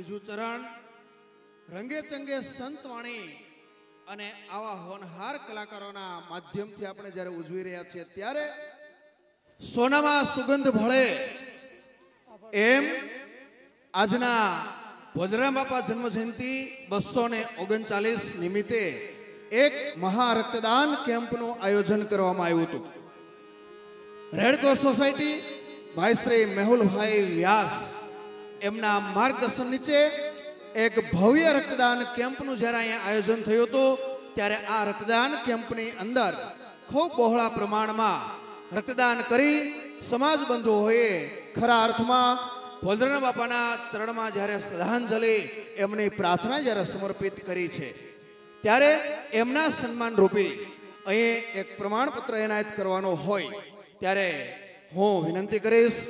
બીજું ચરણ, રંગે ચંગે સંત વાણી અને આવા હોનહાર કલાકારોના માધ્યમથી આપણે જ્યારે ઉજવી રહ્યા છીએ, ત્યારે સોનામાં સુગંધ ભળે એમ આજના ભોજરામ બાપા જન્મ જયંતિ બસો ને ઓગણચાલીસ નિમિત્તે એક મહા રક્તદાન કેમ્પનું આયોજન કરવામાં આવ્યું હતું. રેડક્રોસ સોસાયટી, ભાઈ શ્રી મેહુલભાઈ વ્યાસ એમના માર્ગદર્શન નીચે એક ભવ્ય રક્તદાન કેમ્પનું જ્યારે અહીંયા આયોજન થયું હતું, ત્યારે આ રક્તદાન કેમ્પની અંદર ખૂબ બહોળા પ્રમાણમાં રક્તદાન કરી સમાજ બંધુઓએ ખરા અર્થમાં ભોલધરના બાપાના ચરણમાં જ્યારે શ્રદ્ધાંજલિ એમની પ્રાર્થના જ્યારે સમર્પિત કરી છે, ત્યારે એમના સન્માન રૂપી અહીં એક પ્રમાણપત્ર એનાયત કરવાનો હોય, ત્યારે હું વિનંતી કરીશ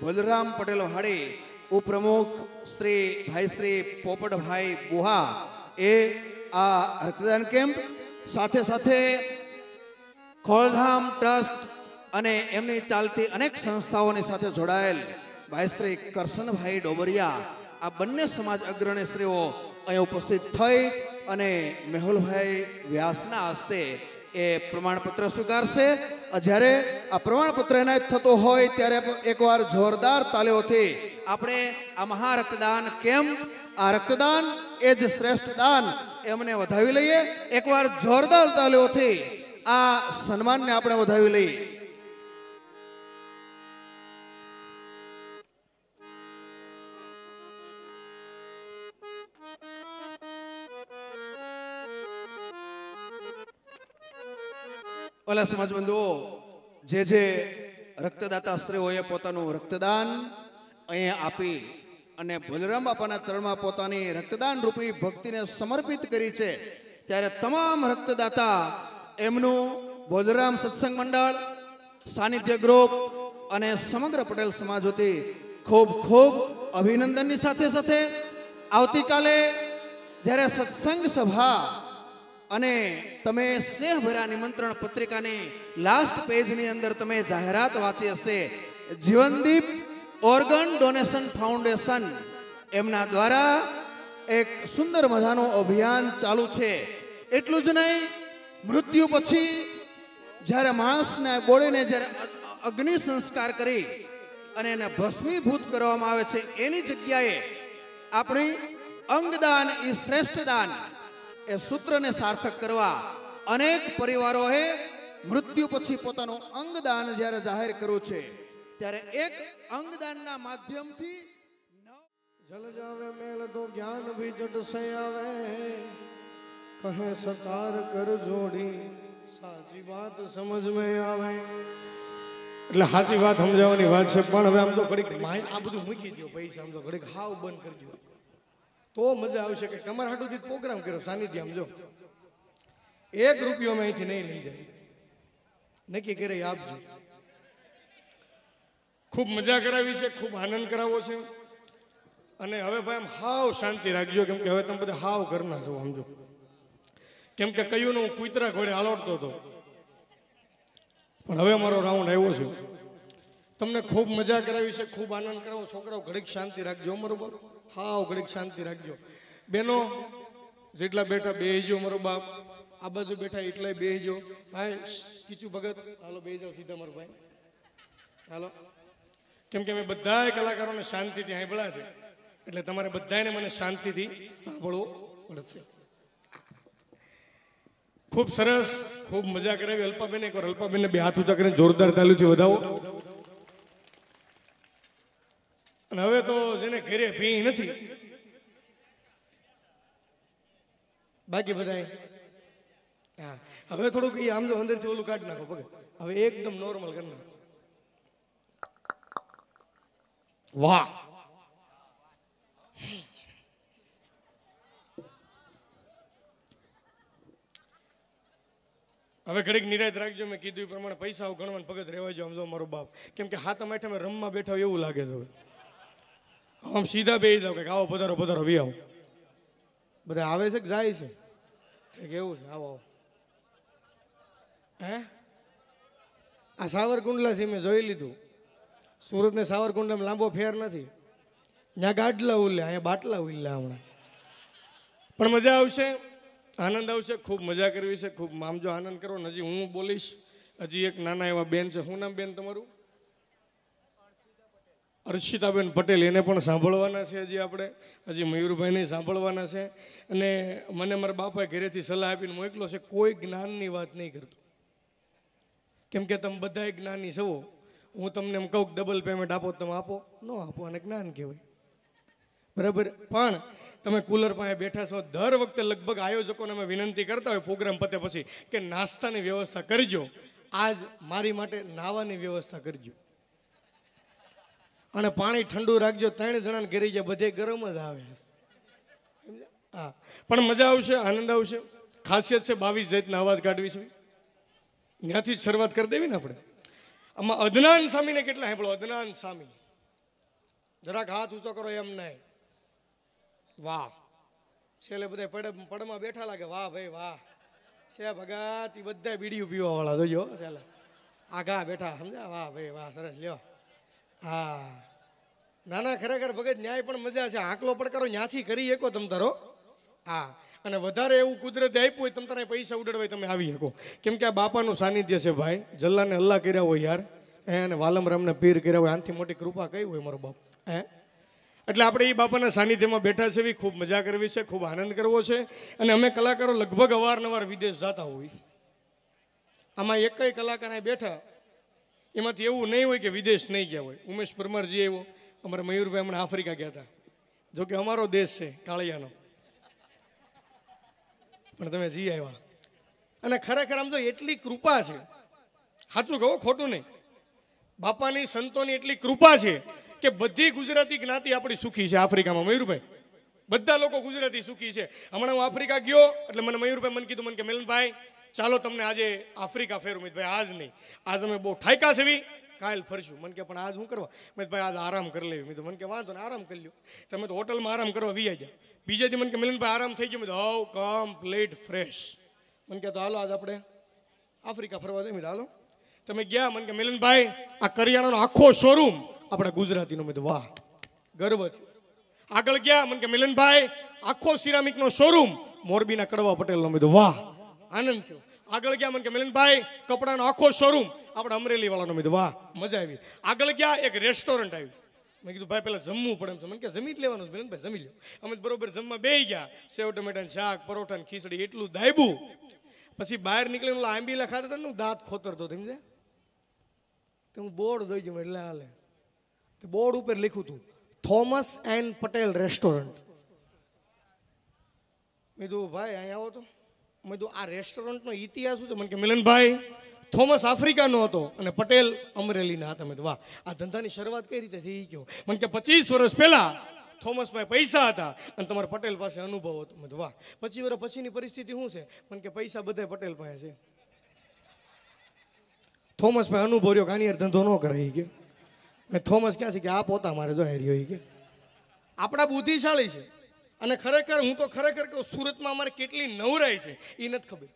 બલરામ પટેલ હાડી ઉપપ્રમુખ શ્રી ભાઈ શ્રી પોપટભાઈ બુહા એ આ રક્તદાન કેમ્પ, સાથે સાથે ખોલધામ ટ્રસ્ટ અને એમની ચાલતી અનેક સંસ્થાઓની સાથે જોડાયેલ ભાઈ શ્રી કરશનભાઈ ડોબરિયા, આ બંને સમાજ અગ્રણી સ્ત્રીઓ અહીં ઉપસ્થિત થઈ અને મેહુલભાઈ વ્યાસના હસ્તે એ પ્રમાણપત્ર સ્વીકારશે. જ્યારે આ પ્રમાણપત્ર એનાયત થતો હોય ત્યારે એકવાર જોરદાર તાલીઓથી આપણે આ મહા રક્તદાન કેમ્પ આ રક્તદાન એ જ શ્રેષ્ઠ દાન એમને વધાવી લઈએ. એકવાર જોરદાર તાલીઓથી આ સન્માનને આપણે વધાવી લઈએ. ઓલા સમાજ બંધુઓ જે જે રક્તદાતા શ્રીઓએ પોતાનું રક્તદાન અહીંયા આપી અને ભોલરામ બાપાના ચરણમાં પોતાની રક્તદાન રૂપી ભક્તિને સમર્પિત કરી છે. ત્યારે તમામ રક્તદાતા એમનું ભોલરામ સત્સંગ મંડળ, સાનિધ્ય ગ્રુપ અને સમગ્ર પટેલ સમાજ વતી ખૂબ ખૂબ અભિનંદનની સાથે સાથે આવતીકાલે જ્યારે સત્સંગ સભા અને તમે સ્નેહભર્યા નિમંત્રણ પત્રિકાની લાસ્ટ પેજની અંદર તમે જાહેરાત વાંચી હશે. જીવનદીપ ઓર્ગન ડોનેશન ફાઉન્ડેશન એમના દ્વારા એક સુંદર મજાનું અભિયાન ચાલુ છે. એટલું જ નહીં, મૃત્યુ પછી જ્યારે માણસને બોળીને જ્યારે અગ્નિ સંસ્કાર કરી અને એને ભસ્મીભૂત કરવામાં આવે છે, એની જગ્યાએ આપણી અંગદાન એ શ્રેષ્ઠ દાન એ સૂત્રને સાર્થક કરવા અનેક પરિવારોએ મૃત્યુ પછી પોતાનું અંગદાન જ્યારે જાહેર કર્યું છે ત્યારે એક અંગદાનના માધ્યમથી નવ જલ જાવે, મેલ તો જ્ઞાન ભી જટ સે આવે કહે સકાર કર જોડી, સાચી વાત સમજ में આવે. એટલે સાચી વાત સમજાવવાની વાત છે, પણ હવે આમ તો ઘડીક માય, આ બધું મૂકી દો પૈસા, આમ તો ઘડીક હાવ બંધ કરી દો તો મજા આવશે કે તમારા હાટુથી પ્રોગ્રામ કર્યો, સાનિધ્ય, આમ જો. એક રૂપિયો અમે અહીંથી નહીં લઈ જાય. નક્કી કરી આપજો. ખૂબ મજા કરાવી છે, ખૂબ આનંદ કરાવવો છે. અને હવે ભાઈ એમ હાવ શાંતિ રાખજો, કેમ કે હવે તમે બધા હાવ ઘરના છો, સમજો. કેમ કે કયું હું કુતરા ઘોડે હાલોડતો હતો. પણ હવે મારો રાઉન્ડ આવ્યો છે. તમને ખૂબ મજા કરાવી છે, ખૂબ આનંદ કરાવો. છોકરાઓ, ઘડીક શાંતિ રાખજો બરોબર હાવ ઘડીક શાંતિ રાખજો. બેનો, જેટલા બેઠા બેહજો, મારો બાપ. આ બાજુ બેઠા એટલાય બેહજો. ભાઈ કીચું ભગત. હાલો બે જાઓ સીધા મારો ભાઈ. હાલો. કેમ કે મેં બધાય કલાકારોને શાંતિથી સાંભળ્યા છે. એટલે તમારે બધાને મને શાંતિથી સાંભળવું પડશે. ખૂબ સરસ, ખૂબ મજા કરાવી. અલ્પાબેન એકવાર, અલ્પાબેનને બે હાથ ઊંચા કરીને જોરદાર તાલુથી વધાવો. અને હવે તો જેને ઘેરે ભી નથી. બાકી બધાય? હા. હવે થોડુંક આમ જો અંદરથી ઓલું કાઢી નાખો પગે હવે એકદમ નોર્મલ કરી નાખો. વાહ. હવે ઘડીક નિરાત રાખજો, મેં કીધું એ પ્રમાણે પૈસા ગણવાન પગત રહેવા જો સમજો મારો બાપ. કેમ કે હાથમાં આઠમે રમવા બેઠા હોય એવું લાગે છે આમ સીધા બે જાવ કે આવો પધારો પધારો, વી આવો. બધા આવે છે કે જાય છે? ઠીક એવું છે, આવો આવો. હે? આ સાવરકુંડલા છે મેં જોઈ લીધું. સુરત ને સાવરકુંડલામાં લાંબો ફેર નથી. ત્યાં ગાડલા ઉલ્લે અહીંયા બાટલા ઉલ્લે હમણાં. પણ મજા આવશે, આનંદ આવશે, ખૂબ મજા કરવી છે, ખૂબ મામજો આનંદ કરો હજી હું બોલીશ, હજી એક નાના એવા બેન છે. શું નામ બેન તમારું? અર્ષિતાબેન પટેલ, એને પણ સાંભળવાના છે હજી આપણે. હજી મયુરભાઈને સાંભળવાના છે. અને મને મારા બાપાએ ઘરેથી સલાહ આપીને મોકલો છે, કોઈ જ્ઞાનની વાત નહીં કરતો. કેમ કે તમે બધાય જ્ઞાની છો. હું તમને એમ કહું ડબલ પેમેન્ટ આપો તમે આપો. ન આપો અને જ્ઞાન કહેવાય. બરાબર? પણ તમે કુલર પાસે બેઠા છો, દર વખતે લગભગ આયોજકોને અમે વિનંતી કરતા હોય પ્રોગ્રામ પતે પછી કે નાસ્તાની વ્યવસ્થા કરજો. આજ મારી માટે નાવાની વ્યવસ્થા કરજો. અને પાણી ઠંડુ રાખજો, ત્રણ જણાને ઘરે જાય બધે ગરમ જ આવે. હા. પણ મજા આવશે, આનંદ આવશે. ખાસિયત છે, બાવીસ જાતના અવાજ કાઢવી છે. ત્યાંથી જ શરૂઆત કરી દેવી ને આપણે? આમાં અદનાન સ્વામીને કેટલા સાંભળો? અદનાન સ્વામી જરાક હાથ ઊંચો કરો એમ નહીં. વાહ. છેલ્લે બધા પડ પડમાં બેઠા લાગે. વાહ ભાઈ, વાહ. છે ભગત એ બધા બીડી પીવા વાળા જોજો, છેલ્લે. આઘા બેઠા, સમજ્યા? વાહ ભાઈ, વાહ, સરસ, લ્યો. હા. ના ના ખરેખર ભગત ન્યાય પણ મજા છે. આંકલો પડકારો ન્યાથી કરી એકો તમ તારો. હા. અને વધારે એવું કુદરતે આપ્યું હોય તમે તારે પૈસા ઉડાડવાય તમે આવી શકો. કેમ કે આ બાપાનું સાનિધ્ય છે ભાઈ. જલ્લાને અલ્લાહ કર્યા હોય યાર. હે, અને વાલમ રામને પીર કર્યા હોય. આનાથી મોટી કૃપા કઈ હોય મારો બાપ? હે? એટલે આપણે એ બાપાના સાનિધ્યમાં બેઠા છે એવી ખૂબ મજા કરવી છે, ખૂબ આનંદ કરવો છે. અને અમે કલાકારો લગભગ અવારનવાર વિદેશ જતા હોય. આમાં એકય કલાકાર અહીં બેઠા, એમાંથી એવું નહીં હોય કે વિદેશ નહીં ગયા હોય. ઉમેશ પરમારજી આવ્યો. અમારા મયુરભાઈ હમણાં આફ્રિકા ગયા હતા. જોકે અમારો દેશ છે, કાળિયાનો. પણ તમે જી આવ્યા. અને ખરેખર આમ તો એટલી કૃપા છે. સાચું કહો, ખોટું નહીં. બાપાની સંતોની એટલી કૃપા છે કે બધી ગુજરાતી જ્ઞાતિ આપણી સુખી છે આફ્રિકામાં. મયુરભાઈ, બધા લોકો ગુજરાતી સુખી છે. હમણાં હું આફ્રિકા ગયો, એટલે મને મયુરભાઈ મને કીધું, મને કે મિલનભાઈ, ચાલો તમને આજે આફ્રિકા ફેરું મેં ભાઈ આજ નહીં. આજ અમે બહુ ઠાયકા સેવી. કાલ ફરશું. મને કે, પણ આજ શું કરવા? મેં ભાઈ, આજ આરામ કરી લેવી. મેં તો મને કે, વાંધો ને આરામ કરી લ્યો. તમે તો હોટલમાં આરામ કરવા વી ગયા બીજે દી મને કે મિલનભાઈ આરામ થઈ ગયો. મેં હાઉ કમ્પ્લીટ ફ્રેશ. મને કે, તો હાલો આજ આપણે આફ્રિકા ફરવા જઈએ. મેં હાલો. તમે ગયા? મને કે, મિલનભાઈ, આ કરિયાણાનો આખો શોરૂમ આપણા ગુજરાતીનો. મેં તો વાહ, ગર્વ છે. આગળ ગયા? મને કે, મિલનભાઈ, આખો સિરામિકનો શોરૂમ મોરબીના કડવા પટેલનો. મેં વાહ, આનંદ થયો. આગળ ગયા મને કે, મિલનભાઈ, કપડાનો આખો શોરૂમ આપણે અમરેલી વાળાનો મેં વાહ, મજા આવી. આગળ ગયા, એક રેસ્ટોરન્ટ આવ્યું. મેં કીધું, ભાઈ, પેલા જમવું પડે એમ છે. મને કે, જમી જ લેવાનું મિલનભાઈ, જમી લો અમે બરોબર જમવા બે ગયા. સેવ, ટમેટા શાક, પરોઠા ખીચડી, એટલું દાયબું પછી બહાર નીકળીને ઓલા આંબીલા ખાતા હતા ને દાંત ખોતરતો સમજે તો હું બોર્ડ જોઈ ગયું એટલે હાલે. તે બોર્ડ ઉપર લખ્યું હતું, થોમસ એન્ડ પટેલ રેસ્ટોરન્ટ મેં કીધું ભાઈ અહીંયા આવો તો. મેં કીધું, આ રેસ્ટોરન્ટનો ઇતિહાસ શું છે? મને કે, મિલનભાઈ, થોમસ આફ્રિકાનો હતો અને પટેલ અમરેલીના હતા. મેં વાહ, આ ધંધાની શરૂઆત કઈ રીતે થઈ? ગયો મને કે, પચીસ વર્ષ પહેલાં થોમસમાં પૈસા હતા અને તમારા પટેલ પાસે અનુભવ હતો. મેં વાહ, પચીસ વર્ષ પછીની પરિસ્થિતિ શું છે? મને કે, પૈસા બધા પટેલ પાસે છે. થોમસ પાસે અનુભવ રહ્યો કાની ધંધો ન કરે કે. મેં થોમસ ક્યાં છે? કે, આ પોતા મારે જો હેર્યો કે. આપણા બુદ્ધિશાળી છે. અને ખરેખર હું તો ખરેખર કહું, સુરતમાં અમારે કેટલી નવરાઈ છે એ નથી ખબર.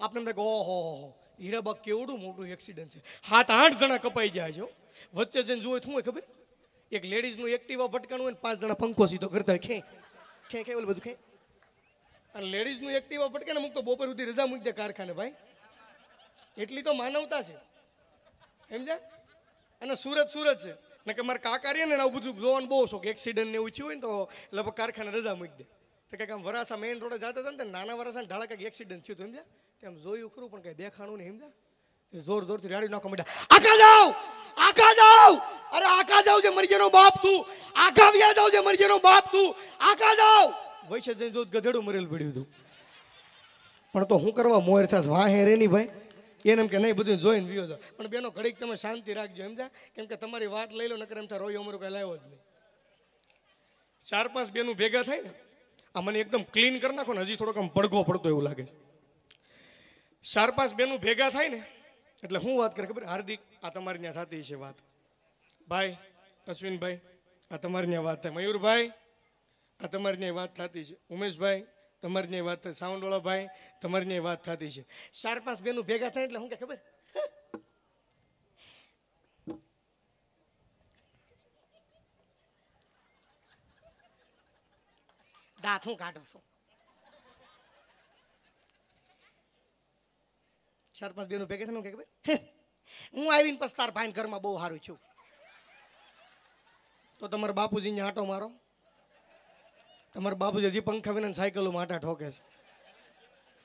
આપણે એમ ઓહો, હો હો. હીરાબાગ કેવડું મોટું એક્સિડન્ટ છે. હાથ આઠ જણા કપાઈ જાય છે. વચ્ચે જઈને જોવે શું હોય ખબર? એક લેડીઝનું એક્ટિવા ભટકાણું હોય ને પાંચ જણા પંખો સીધો કરતા હોય ખે ખે ખે બધું ખે અને લેડીઝનું એક્ટિવા ભટકે ને મૂક તો બપોર સુધી રજા મૂકી દે કારખાને, ભાઈ. એટલી તો માનવતા છે. સમજ્યા? અને સુરત સુરત છે. ને કે મારા કાકા રહ્યા ને આવું બધું જોવાનું બહુ શોખ. એક્સિડન્ટ ને એવું થયું હોય ને તો લગભગ કારખાને રજા મૂકી દે. તો કંઈક આમ વરાસા મેઇન રોડે જતા હતા ને નાના વરાસા ઢાળા કંઈક એક્સિડન્ટ થયું હતું, સમજ્યા? તેમ જોયું ખરું, પણ કંઈ દેખાણું નહીં, સમજ્યા? જોર જોરથી રાડી નાખવા માંડ્યા. આખા જાવ! આખા જાવ! અરે આખા જાવ જે મરજેનો બાપ છું! આખા વ્યા જાવ જે મરજેનો બાપ છું! આખા જાવ! વૈશે જઈને જો ગધેડું મરેલ પડ્યું હતું. પણ તો હું કરવા મોર થાસ વાહે રે નહીં ભાઈ. એને એમ કે, નહીં, બધું જોઈને વિયો છો પણ બેનો ઘડીક તમે શાંતિ રાખજો એમ કેમ કે તમારી વાત લઈ લો, નકર એમ થાય, રોય અમારું કઈ લાવ્યો જ નહીં. ચાર પાંચ બેનું ભેગા થાય ને, આ મને એકદમ ક્લીન કરી નાખો ને, હજી થોડોક આમ પડઘો પડતો એવું લાગે ચાર પાંચ બેનું ભેગા થાય ને, એટલે હું વાત કરે, ખબર, હાર્દિક, આ તમારી ત્યાં થતી છે વાત. ભાઈ, અશ્વિનભાઈ, આ તમારી ત્યાં વાત થાય. મયુરભાઈ, આ તમારી ત્યાં વાત થતી છે. ઉમેશભાઈ તમારી ત્યાં વાત સાઉન્ડવાળા ભાઈ તમારી ત્યાં વાત થતી છે. ચાર પાંચ બેનું ભેગા થાય એટલે હું કે ખબર? દાંત હું કાઢો છો. ચાર પાંચ બેનું ભેગા થાય કે? હે, હું આવીને પછી તાર ભાઈ ઘરમાં બહુ સારું છું. તો તમારા બાપુજીને આંટો મારો. તમારા બાપુજી હજી પંખા વિના સાયકલો માટા ઠોકે છે.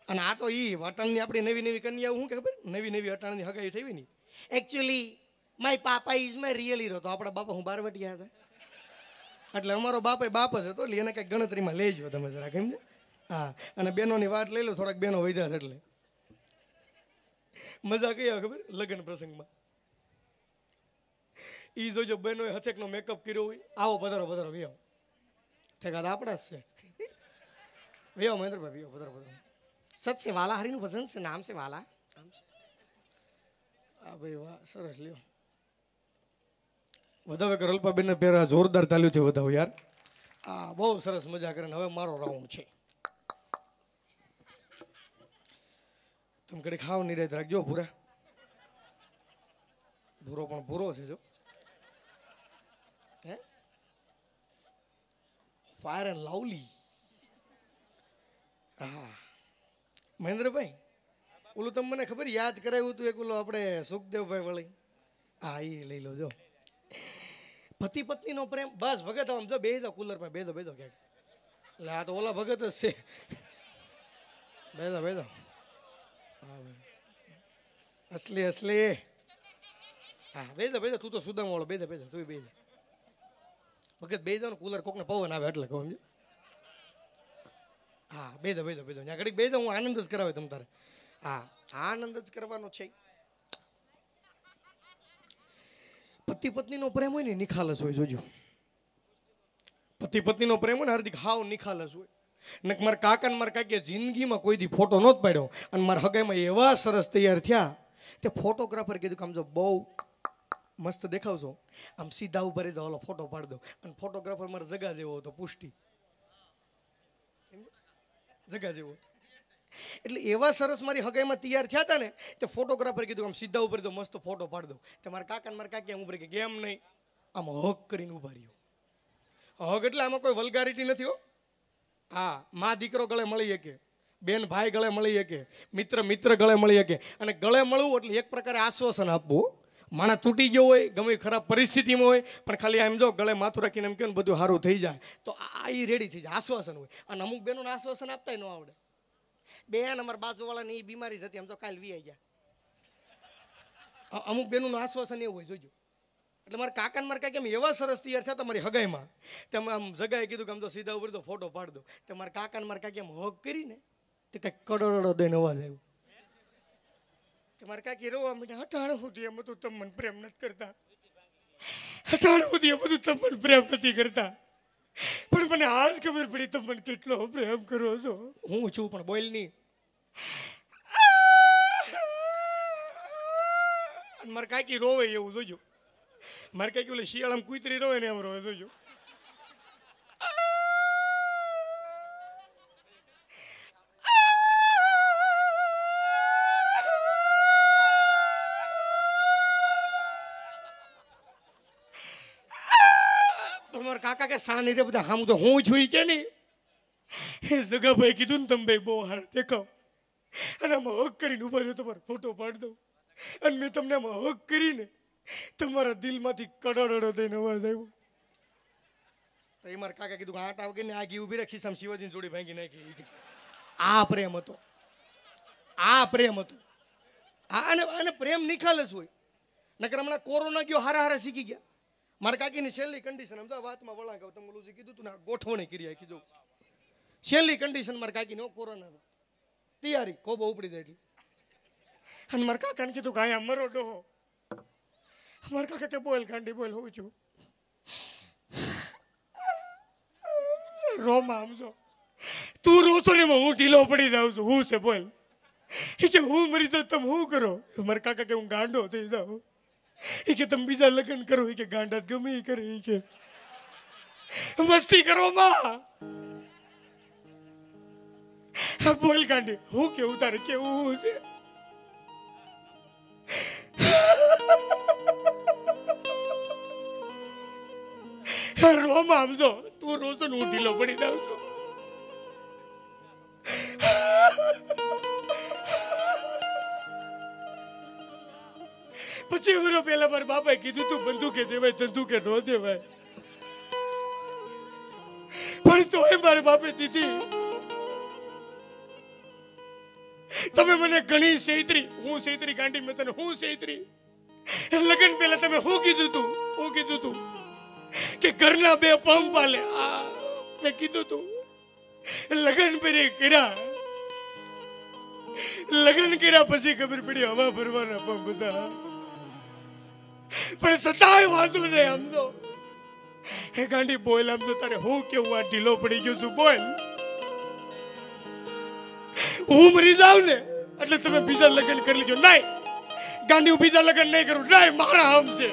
અને આ તો ઈ વટાણની આપણી નવી નવી કન્યા શું ખબર? નવી નવી અટાણની હગાઈ થઈ ની actually my papa is my real hero તો આપણા બાપા હું બારવટિયા હતા. એટલે અમારો બાપ એ બાપ જ હતો, એટલે એને કંઈક ગણતરીમાં લેજો તમે જરા કેમ ને હા. અને બહેનોની વાત લઈ લો, થોડાક બેનો વધ્યા છે એટલે. મજા કઈ આવે ખબર? લગ્ન પ્રસંગમાં. એ જોજો બહેનોએ હથેકનો મેકઅપ કર્યો હોય. આવો પધારો પધારો વ્યો ઠેકા આપણા જ છે. વ્યો મહેન્દ્રભાઈ વ્યો પધારો પધારો સત છે, વાલા હરીનું ભજન છે, નામ છે વાલા. નામ છે આ ભાઈ વાહ, સરસ, લ્યો. વધાવે કર અલ્પાબેન પહેરા જોરદાર તાલ્યું છે વધાવો યાર. આ બહુ સરસ મજા કરે હવે મારો રાઉન્ડ છે. તમે કડે ખાવ નહીં રહેત રાખજો ભૂરા. ભૂરો પણ ભૂરો છે, જો હે ફાયર એન્ડ લવલી હા મહેન્દ્રભાઈ ઓલું તમે મને ખબર યાદ કરાવ્યું હતું એક ઓલું આપણે સુખદેવભાઈ વળી હા એ લઈ લો જો પતિ પત્નીનો પ્રેમ બસ ભગત આમ જો બે દો કુલરમાં બે દો બે દો ક્યાંક એટલે આ તો ઓલા ભગત જ છે બે દો બે દો હા ભાઈ. અસલી અસલી હા બે દો બે દો તું તો સુદામ વાળો બે દો બે દો તું બે દો ભગત બે દો કુલર કોકને પવન આવે એટલે કહું? હા, બે દો બે દો બે દો. ત્યાં ઘડીક બે દો, હું આનંદ જ કરાવે તમ તારે. હા, આનંદ જ કરવાનો છે. પતિ પત્નીનો પ્રેમ હોય ને નિખાલસ હોય, જોજો. પતિ પત્નીનો પ્રેમ હોય ને હાર્દિક હાવ નિખાલસ હોય. ને મારા કાકા ને મારા કાકીએ જિંદગીમાં કોઈ દી ફોટો નહોત પાડ્યો. અને મારા હગાઈમાં એવા સરસ તૈયાર થયા. તે ફોટોગ્રાફર કીધું કે આમ જો બહુ મસ્ત દેખાવશો આમ સીધા ઉપર રહી ઓલો ફોટો પાડી દો. અને ફોટોગ્રાફર મારા જગા જેવો હતો, પુષ્ટિ. જગા જેવો. એટલે એવા સરસ મારી હગાઈમાં તૈયાર થયા હતા ને, તે ફોટોગ્રાફર કીધું, આમ સીધા ઉપર તો મસ્ત ફોટો પાડી દો. તે મારા કાકા મારા કાકી આમ ઉપર કે, કેમ નહીં? આમ હક કરીને ઊભા રહ્યો. હક એટલે આમાં કોઈ વલ્ગારિટી નથી હો. હા, મા દીકરો ગળે મળી શકે, બેન ભાઈ ગળે મળી શકે, મિત્ર મિત્ર ગળે મળી શકે. અને ગળે મળવું એટલે એક પ્રકારે આશ્વાસન આપવું માણા તૂટી ગયો હોય, ગમે ખરાબ પરિસ્થિતિમાં હોય, પણ ખાલી આમ જો ગળે માથું રાખીને એમ કહે ને બધું સારું થઈ જાય, તો આ એ રેડી થઈ જાય, આશ્વાસન હોય. અને અમુક બહેનોને આશ્વાસન આપતાય ન આવડે. બેન અમારા બાજુવાળાની એ બીમારી હતી એમ તો કાલ વી આવી ગયા. અમુક બહેનોનું આશ્વાસન એવું હોય, જોજો. એટલે મારા કાકાને મારે કાકા એમ એવા સરસ તૈયાર છે તમારી હગાઈમાં. તેમ આમ જગાએ કીધું કે આમ તો સીધા ઉપર તો ફોટો પાડ દો. તે મારા કાકાને મારે કાંઈક એમ હગ કરીને તે કંઈક કડોડો દઈને અવાજ આવ્યો તે કાંઈક કાકી રોવા માંડ્યા. હટાણ સુધી એમ બધું તમને પ્રેમ નથી કરતા. હટાણ સુધી એમ બધું તમને પ્રેમ નથી કરતા. પણ મને આજ ખબર પડી તમને કેટલો પ્રેમ કરો છો. હું છું, પણ બોલ નહીં. મારે કાંઈક રોવે એવું જોજો. મારે કાંઈક ઓલે શિયાળામાં કૂતરી રોવે ને એમ રોવે જોજો. કાકા કે સાની રે બધા હામ તો હું છું કે નહીં. એ જગાભાઈ કીધું ને તમે ભાઈ બહુ હારા દેખાવ. અને આમાં હક કરીને ઊભા રહ્યો, તમારો ફોટો પાડી દઉં. અને મેં તમને આમાં હક કરીને તમારા દિલમાંથી કડડડો થઈને અવાજ આવ્યો તો એ મારા કાકા કીધું આટ વગર ને આગી ઊભી રાખી સામ શિવાજીની જોડી ભાંગી નાખી. આ પ્રેમ હતો. આ પ્રેમ હતો. આ અને પ્રેમ નિખાલસ હોય. નકર હમણાં કોરોના ગયો, હારા હારા શીખી ગયા. મારા કાકીની છેલ્લી કન્ડિશન આ વાતમાં વળાંક તમે ઓલું કીધું તું ને ગોઠવણી કરી આખી, જો. છેલ્લી કન્ડિશન મારા કાકીને કોરોના તૈયારી કોબો ઉપડી જાય એટલી. અને મારા કાકાને કીધું કે અહીંયા મરો ડોહો. મારા કાકા તે બોલ ગાંડી બોલ હોઉં છું રોમા સમજો તું રોશો ને હું ઢીલો પડી જાઉં છું. હું છે બોલ કે હું મરી જાઉં તમે શું કરો? મારા કાકા કે હું ગાંડો થઈ જાઉં. એ કે તમે બીજા લગ્ન કરો કે ગાંડા ગમે એ કરે કે. મસ્તી કરો માં. બોલ ગાંડી, હું કેવું, તારે કેવું છે? રોમ આમજો તું રોજો હું ઢીલો પડી જાઉં છું. કીધું તું બંદૂકે દેવાય, ધંધુકે ન દેવાય. પણ તોય મારે બાપે દીધી. તમે મને ઘણી સૈત્રી હું સૈત્રી ગાંડી મેં તને, હું સૈત્રી લગ્ન પહેલા તમે હું કીધું તું? હું કીધું તું કે ઘરના બે પંપ પાલે આ મેં કીધું તું. લગ્ન પહેરી કર્યા. લગ્ન કર્યા પછી ખબર પડી હવા ભરવાના પંપ હતા. પણ છતાંય વાંધો નહીં સમજો એ ગાંડી બોલ આમ તો તારે હું કેવું આ ઢીલો પડી ગયો છું, બોલ. હું મરી જાઉં ને, એટલે તમે બીજા લગ્ન કરી લેજો. નહીં, ગાંડી હું બીજા લગ્ન નહીં કરું. નહીં, મારા આમ છે.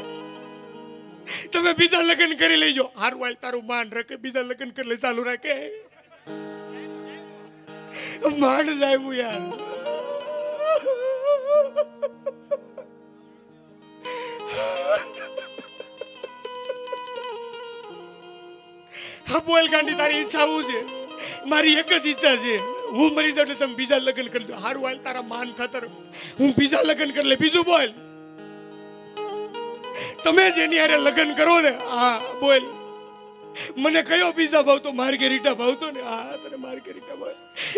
તમે બીજા લગ્ન કરી લેજો. હારું વાય તારું માન રાખે, બીજા લગ્ન કરી લે, ચાલુ રાખે. માન જાય હું યાર. બોલ ગાંડી તારી ઈચ્છા હું છે? મારી એક જ ઈચ્છા છે. હું મરી જાઉં તમે બીજા લગ્ન કરી દો. હારું, હાલ તારા માન ખાતર. હું બીજા લગ્ન કરી લે. બીજું બોલ. તમે જેની હારે લગ્ન કરો ને. હા, બોલ. મને કયો પીઝા ભાવતો માર્ગેરીટા ભાવતો ને? હા, તને માર્ગેરીટા ભાવ.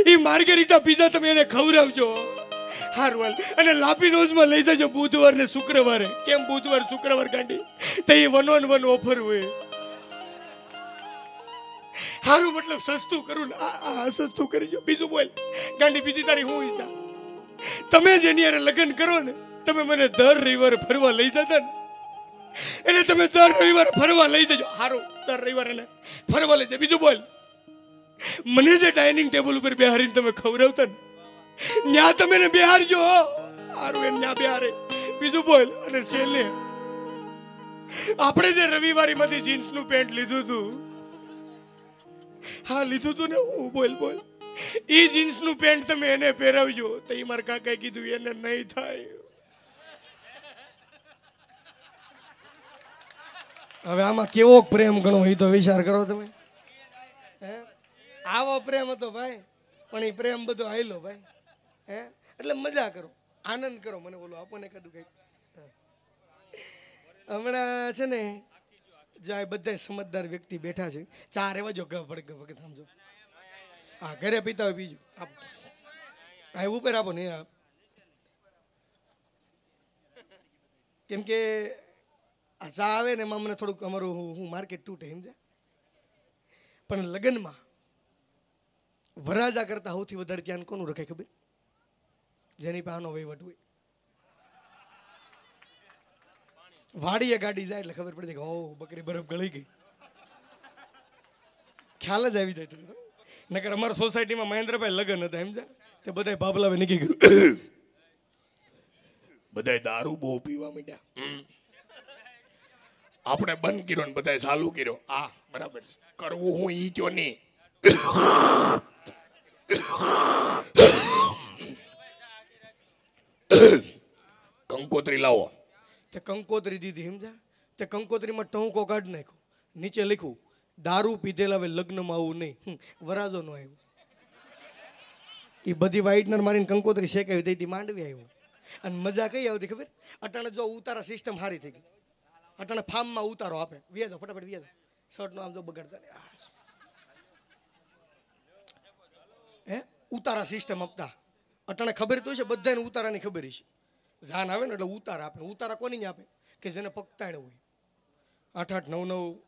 એ માર્ગેરીટા પીઝા તમે એને ખવડાવજો. હારવાલ અને લાપી નોઝમાં લઈ જજો બુધવાર ને શુક્રવારે. કેમ બુધવાર, શુક્રવાર ગાંડી તો એ વન ઓન વન ઓફર હોય. હારું, મતલબ સસ્તું કરું ને. આ સસ્તું કરી જો બીજું બોલ. ગાંડી, બીજી તારી હું ઈચ્છા? તમે જેની હારે લગ્ન કરો ને, તમે મને દર રવિવારે ફરવા લઈ જતા ને. એને તમે દર રવિવારે ફરવા લઈ જજો. હારું, દર રવિવારે એને ફરવા લઈ જાય બીજું બોલ. મને જે ડાઇનિંગ ટેબલ ઉપર બેહારીને તમે ખવડાવતા ને, ન્યા તમે એને બેહારજો. હારું, એને ન્યા બેહારે. બીજું બોલ, અને છેલ્લે આપણે જે રવિવારીમાંથી જીન્સનું પેન્ટ લીધું હતું હા, લીધું તું ને હું? બોલ બોલ. એ જીન્સનું પેન્ટ તમે એને પહેરાવજો. તો એ મારા કાકાએ કીધું એને નહીં થાય. હવે આમાં કેવો પ્રેમ ગણો એ તો વિચાર કરો તમે. હે? આવો પ્રેમ હતો ભાઈ, પણ એ પ્રેમ બધો આયલો ભાઈ. હે? એટલે મજા કરો, આનંદ કરો. મને બોલો આપો ને કદું કઈ હમણાં છે ને જ્યાં બધા સમજદાર વ્યક્તિ બેઠા છે. ચા રેવા જો ગભડ ગભડ સમજો. હા, ઘરે પીતા હોય બીજું. આપ હા ઉપર આપો ને કેમ કે આ ચા આવે ને એમાં મને થોડુંક અમારું હું- માર્કેટ તૂટે સમજ્યા પણ લગ્નમાં વરાજા કરતા સૌથી વધારે ધ્યાન કોનું રખાય ખબર? જેની પાનો વહીવટ હોય. વાડીએ ગાડી જાય એટલે ખબર પડી કે ઓ બકરી બરફ ગળી ગઈ. ખ્યાલ જ આવી જાય તો. નકર અમારા સોસાયટીમાં મહેન્દ્રભાઈ લગ્ન હતા એમ જા તે બધા બાબલાવે નીકળી ગયું. બધાય દારૂ બહુ પીવા માંડ્યા. આપણે બંધ કર્યો ને બધાય ચાલુ કર્યો. આ, બરાબર. કરવું હું ઈ કયો નહીં કંકોત્રી લાવો. તે કંકોત્રી દીધી સમજા તે કંકોત્રીમાં ટહુકો કાઢ નાખ્યો. નીચે લખ્યું, દારૂ પીધેલા હવે લગ્નમાં આવું નહીં. વરાજો નો આવ્યો. એ બધી વાઇટનર મારીને કંકોત્રી શેકાવી દઈ હતી, માંડવી આવ્યું. અને મજા કઈ આવતી ખબર? અટાણે જો ઉતારા સિસ્ટમ સારી થઈ ગઈ. અટાણે ફાર્મમાં ઉતારો આપે. વ્યાજો ફટાફટ વ્યાજો શર્ટનો આમ જો બગાડતા હે? ઉતારા સિસ્ટમ આપતા. અટાણે ખબર તો છે બધાને ઉતારાની ખબર છે જાન આવે ને એટલે ઉતારા આપે. ઉતારા કોની આપે? કે જેને પગતાણ હોય. આઠ આઠ નવ નવ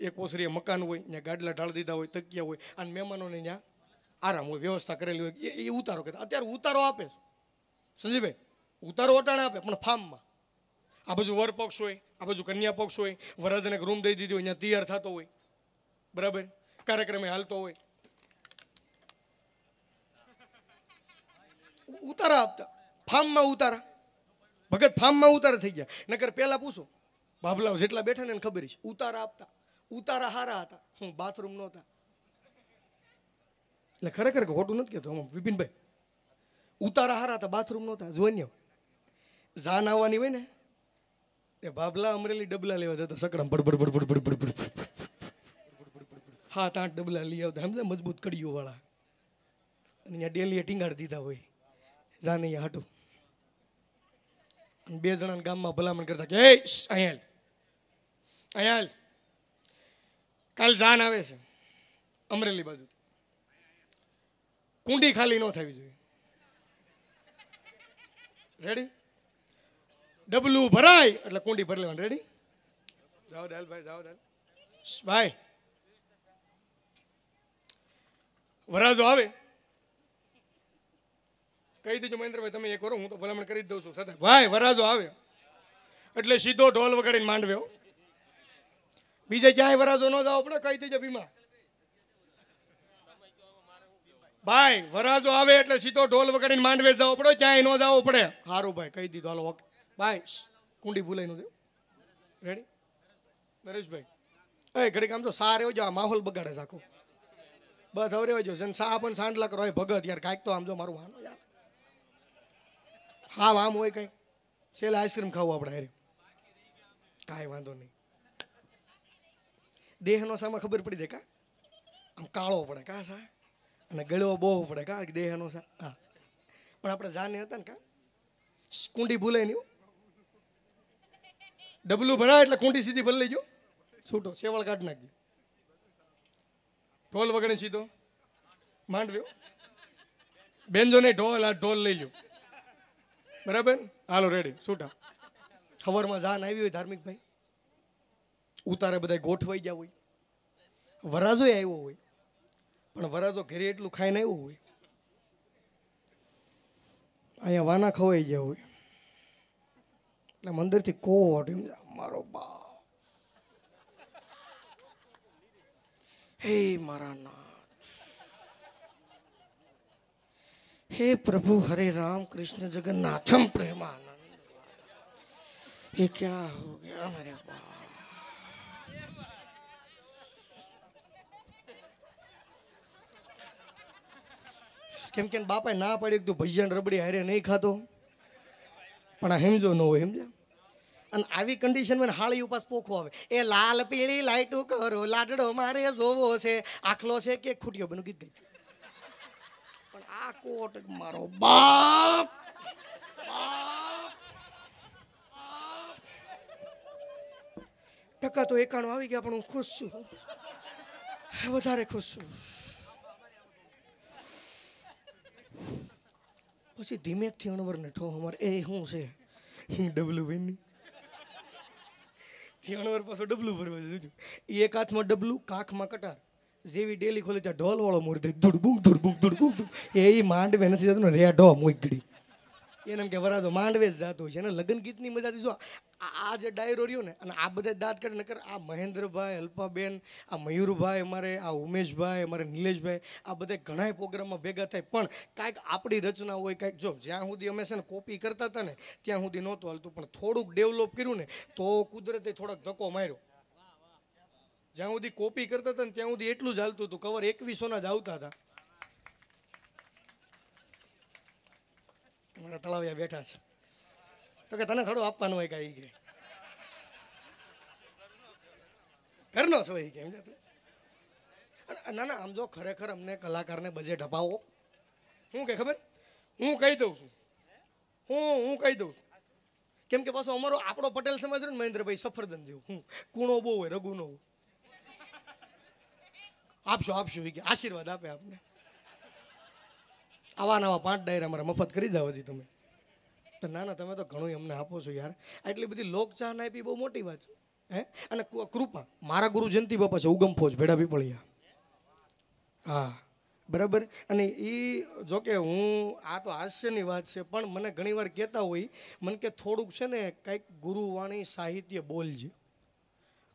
એક ઓસરીએ મકાન હોય ત્યાં ગાડલા ઢાળ દીધા હોય, તકિયા હોય, અને મહેમાનોને ત્યાં આરામ હોય, વ્યવસ્થા કરેલી હોય. એ- ઉતારો કહેતા. અત્યારે ઉતારો આપે. સંજીભાઈ ઉતારો અટાણે આપે, પણ ફાર્મમાં આ બાજુ વર પક્ષ હોય, આ બાજુ કન્યા પક્ષ હોય, વરરાજને રૂમ દઈ દીધી હોય, ત્યાં તૈયાર થતો હોય. બરાબર? કાર્યક્રમે હાલતો હોય. ઉતારા આપતા. ફાર્મમાં ઉતારા. ભગત ફાર્મમાં ઉતારા થઈ ગયા નકર પહેલાં પૂછો બાબલાઓ જેટલા બેઠા ને ખબર છે ઉતારા આપતા ઉતારા હારા હતા હું બાથરૂમ નહોતા એટલે ખરેખર ખોટું નથી કહેતો હું વિપિનભાઈ ઉતારા હારા હતા બાથરૂમ નહોતા જોઈને જાન આવવાની હોય ને એ બાબલા અમરેલી ડબલા લેવા જતા સકડામ બડબડ બડબડ બડબડ પડ હાથ આઠ ડબલા લઈ આવતા સમજે મજબૂત કડીઓ વાળા અને અહીંયા ડેલીએ ટીંગાડ દીધા હોય જાને અહીંયા હાટું બે જણાને ગામમાં ભલામણ કરતા કે અહીંયા. અહીંયા. કાલ જાન આવે છે અમરેલી બાજુ. કુંડી ખાલી ન થવી જોઈએ. રેડી ડબલું ભરાય એટલે કુંડી ભરી લેવાની. રેડી જાઓ દાલ ભાઈ જાઓ દાલ. ભાઈ. વરાજો આવે. કહી દેજો મહેન્દ્રભાઈ, તમે એ કરો, હું તો ભલામણ કરી દઉં છું સદા ભાઈ, વરાજો આવે. એટલે સીધો ઢોલ વગાડીને માંડવ્યો. બીજે ક્યાંય વરાજો ન જાવ પડે કહી દેજો ભીમા. ભાઈ, વરાજો આવે એટલે સીધો ઢોલ વગાડીને માંડવે જવો પડે. ક્યાંય ન જવો પડે. સારું ભાઈ, કહી દીધું. હાલો, ઓકે. ભાઈ કુંડી ભૂલાઈ નું રેડી નરેશભાઈ. એ, ઘડીક આમ તો સાર એવો જો આ માહોલ બગાડે સાખો બસ હવે રહેવા જો સા પણ સાંડલા કરો ભગત યાર, કાંઈક તો આમ જો મારું વાનો યાર. હા આમ હોય કંઈ. છેલ્લે આઈસ્ક્રીમ ખાવું આપણે અરે કાંઈ વાંધો નહીં. દેહનો સામા ખબર પડી જાય કા? આમ કાળો પડે કા સા? અને ગળવો બહુ પડે કા દેહનો સા? હા. પણ આપણે જાને હતા ને કા? કુંડી ભૂલાય નહીં ડબલું ભરાય એટલે કુંડી સીધી ભરી લેજો. છૂટો સેવળ કાઢી નાખજો. ઢોલ વગડે સીધો. માંડવ્યો. બેનજો નહીં ઢોલ, આ ઢોલ લઈ લો બરાબર? હાલો રેડી છૂટા ખબરમાં જાન આવી હોય ધાર્મિક ભાઈ ઉતારે બધા ગોઠવાઈ ગયા હોય. વરાજો આવ્યો હોય. પણ વરાજો ઘરે એટલું ખાઈને આવ્યો હોય. અહીંયા વાના ખવાઈ ગયા હોય. એટલે મંદિરથી કોટ એમ મારો બા હે, મારા નાથ. हे प्रभु हरे राम कृष्ण जगन्नाथम प्रेमानंद ये क्या हो गया मेरे बाप કેમ કે બાપાએ ના પાડી કે તું ભજીયા ને રબડી હારે નહીં ખાતો પણ આ હેમજો ન હોય સમજ્યા અને આવી કન્ડિશનમાં હાળી ઉપાસ પોખો આવે એ લાલ પીળી લાઈટો કરો લાડડો મારે જોવો છે આખલો છે કે ખૂટ્યો બનું ગીત ગઈ પણ આ કોટ મારો બાપ ટકા તો એકાણું આવી ગયા પણ હું ખુશ છું વધારે ખુશ છું પછી ધીમેકથી અણવરને ઠો અમારે એ શું છે ડબલું બેનની થી અણવર પાછો ડબલું ભરવા જોજો એક હાથમાં ડબલું કાખમાં કટાર જેવી ડેલી ખોલી ત્યાં ઢોલ વાળો મોર દે ધુડબુક ધુડબુક ધુડબુક એ માંડવે નથી જતું ને રે ઢો મોઈ ગડી એને એમ કે વરાજો માંડવે જ જાતો છે. ને લગ્ન ગીતની મજા જો આ આ જે ડાયરો રહ્યો ને, અને આ બધા દાંત કાઢે નકર આ મહેન્દ્રભાઈ, અલ્પાબેન, આ મયુરભાઈ અમારે, આ ઉમેશભાઈ, અમારે નિલેશભાઈ, આ બધા ઘણાય પ્રોગ્રામમાં ભેગા થાય. પણ કાંઈક આપણી રચના હોય, કાંઈક જો જ્યાં સુધી અમે છે ને કોપી કરતા હતા ને, ત્યાં સુધી નહોતું હાલતું. પણ થોડુંક ડેવલપ કર્યું ને, તો કુદરતે થોડોક ધક્કો માર્યો. જ્યાં સુધી કોપી કરતા હતા ને ત્યાં સુધી એટલું જ હાલતું હતું. કવર એકવીસોના જ આવતા હતા. મારા તળાવ્યા બેઠા છે. તો કે તને થોડું આપવાનું હોય કાંઈ કે. ઘરનો છો એ કે સમજ્યા તું? અને ના ના, આમ જો ખરેખર અમને કલાકારને બજેટ અપાવો. હું કે ખબર? હું કહી દઉં છું. હું હું કહી દઉં છું. કેમ કે પાછો અમારો આપણો પટેલ સમાજ ને મહેન્દ્રભાઈ સફરજન જેવું. હું, કૂણો બહુ હોય, રઘુનો હોય. આપશો આપશો. એ કે આશીર્વાદ આપે આપને. આવા નવા પાંચ ડાયરા અમારા મફત કરી જાવ હજી તમે. તો ના ના, તમે તો ઘણું અમને આપો છો યાર. આટલી બધી લોકચાહ ના આપી બહુ મોટી વાત છે. હે? અને કૃપા. મારા ગુરુ જયંતિ બાપા છે, ઉગમ ફોજ, ભેડા પીપળિયા. હા, બરાબર? અને એ જોકે હું, આ તો હાસ્યની વાત છે, પણ મને ઘણીવાર કહેતા હોય, મને કે થોડુંક છે ને, કંઈક ગુરુવાણી સાહિત્ય બોલજે.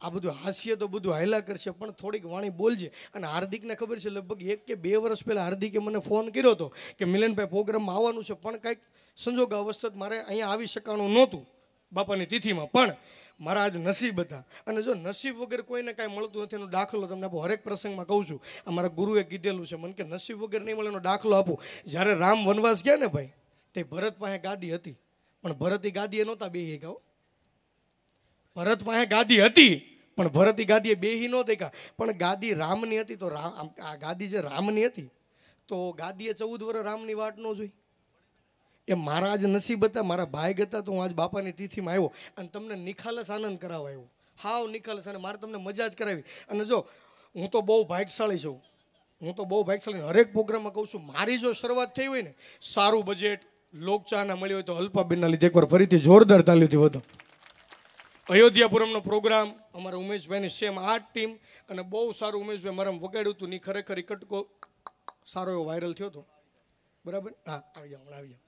આ બધું હાસ્ય તો બધું હાયલા કરશે, પણ થોડીક વાણી બોલજે. અને હાર્દિકને ખબર છે, લગભગ એક કે બે વર્ષ પહેલાં હાર્દિકે મને ફોન કર્યો હતો કે, મિલનભાઈ, પ્રોગ્રામમાં આવવાનું છે, પણ કંઈક સંજોગ અવસ્થત મારે અહીંયા આવી શકાણું નહોતું બાપાની તિથિમાં. પણ મારા આજ નસીબ હતા. અને જો નસીબ વગર કોઈને કાંઈ મળતું નથી, એનો દાખલો તમને આપો, હરેક પ્રસંગમાં કહું છું. અમારા ગુરુએ કીધેલું છે, મને કે નસીબ વગર નહીં મળે એનો દાખલો આપું. જ્યારે રામ વનવાસ ગયા ને ભાઈ, તે ભરત પાસે ગાદી હતી. પણ ભરત એ નહોતા બે કહો ભરત પાસે ગાદી હતી, પણ ભરત ગાદી બેહી ન દેખા. પણ ગાદી રામની હતી તો રામ આ ગાદી જે રામની હતી, તો ગાદીએ ચૌદ વર્ષ રામની વાટ ન જોઈ. એ મારા આજ નસીબ હતા, મારા ભાઈ હતા તો હું આજ બાપાની તિથિમાં આવ્યો અને તમને નિખાલસ આનંદ કરાવવા આવ્યો. હાવ નિખાલસ અને મારે તમને મજા જ કરાવી. અને જો, હું તો બહુ ભાગ્યશાળી છું. હું તો બહુ ભાગ્યશાળી હરેક પ્રોગ્રામમાં કહું છું, મારી જો શરૂઆત થઈ હોય ને, સારું બજેટ લોકચાના મળી હોય તો અલ્પાબેનના લીધે એકવાર ફરીથી જોરદાર તાલીથી વધો. અયોધ્યાપુરમનો પ્રોગ્રામ, અમારા ઉમેશભાઈની સેમ આર્ટ ટીમ અને બહુ સારું ઉમેશભાઈ મારા વગાડ્યું હતું ની ખરેખર કટકો સારો એવો વાયરલ થયો હતો. બરાબર? હા, આવી જાઓ આવી જાઓ.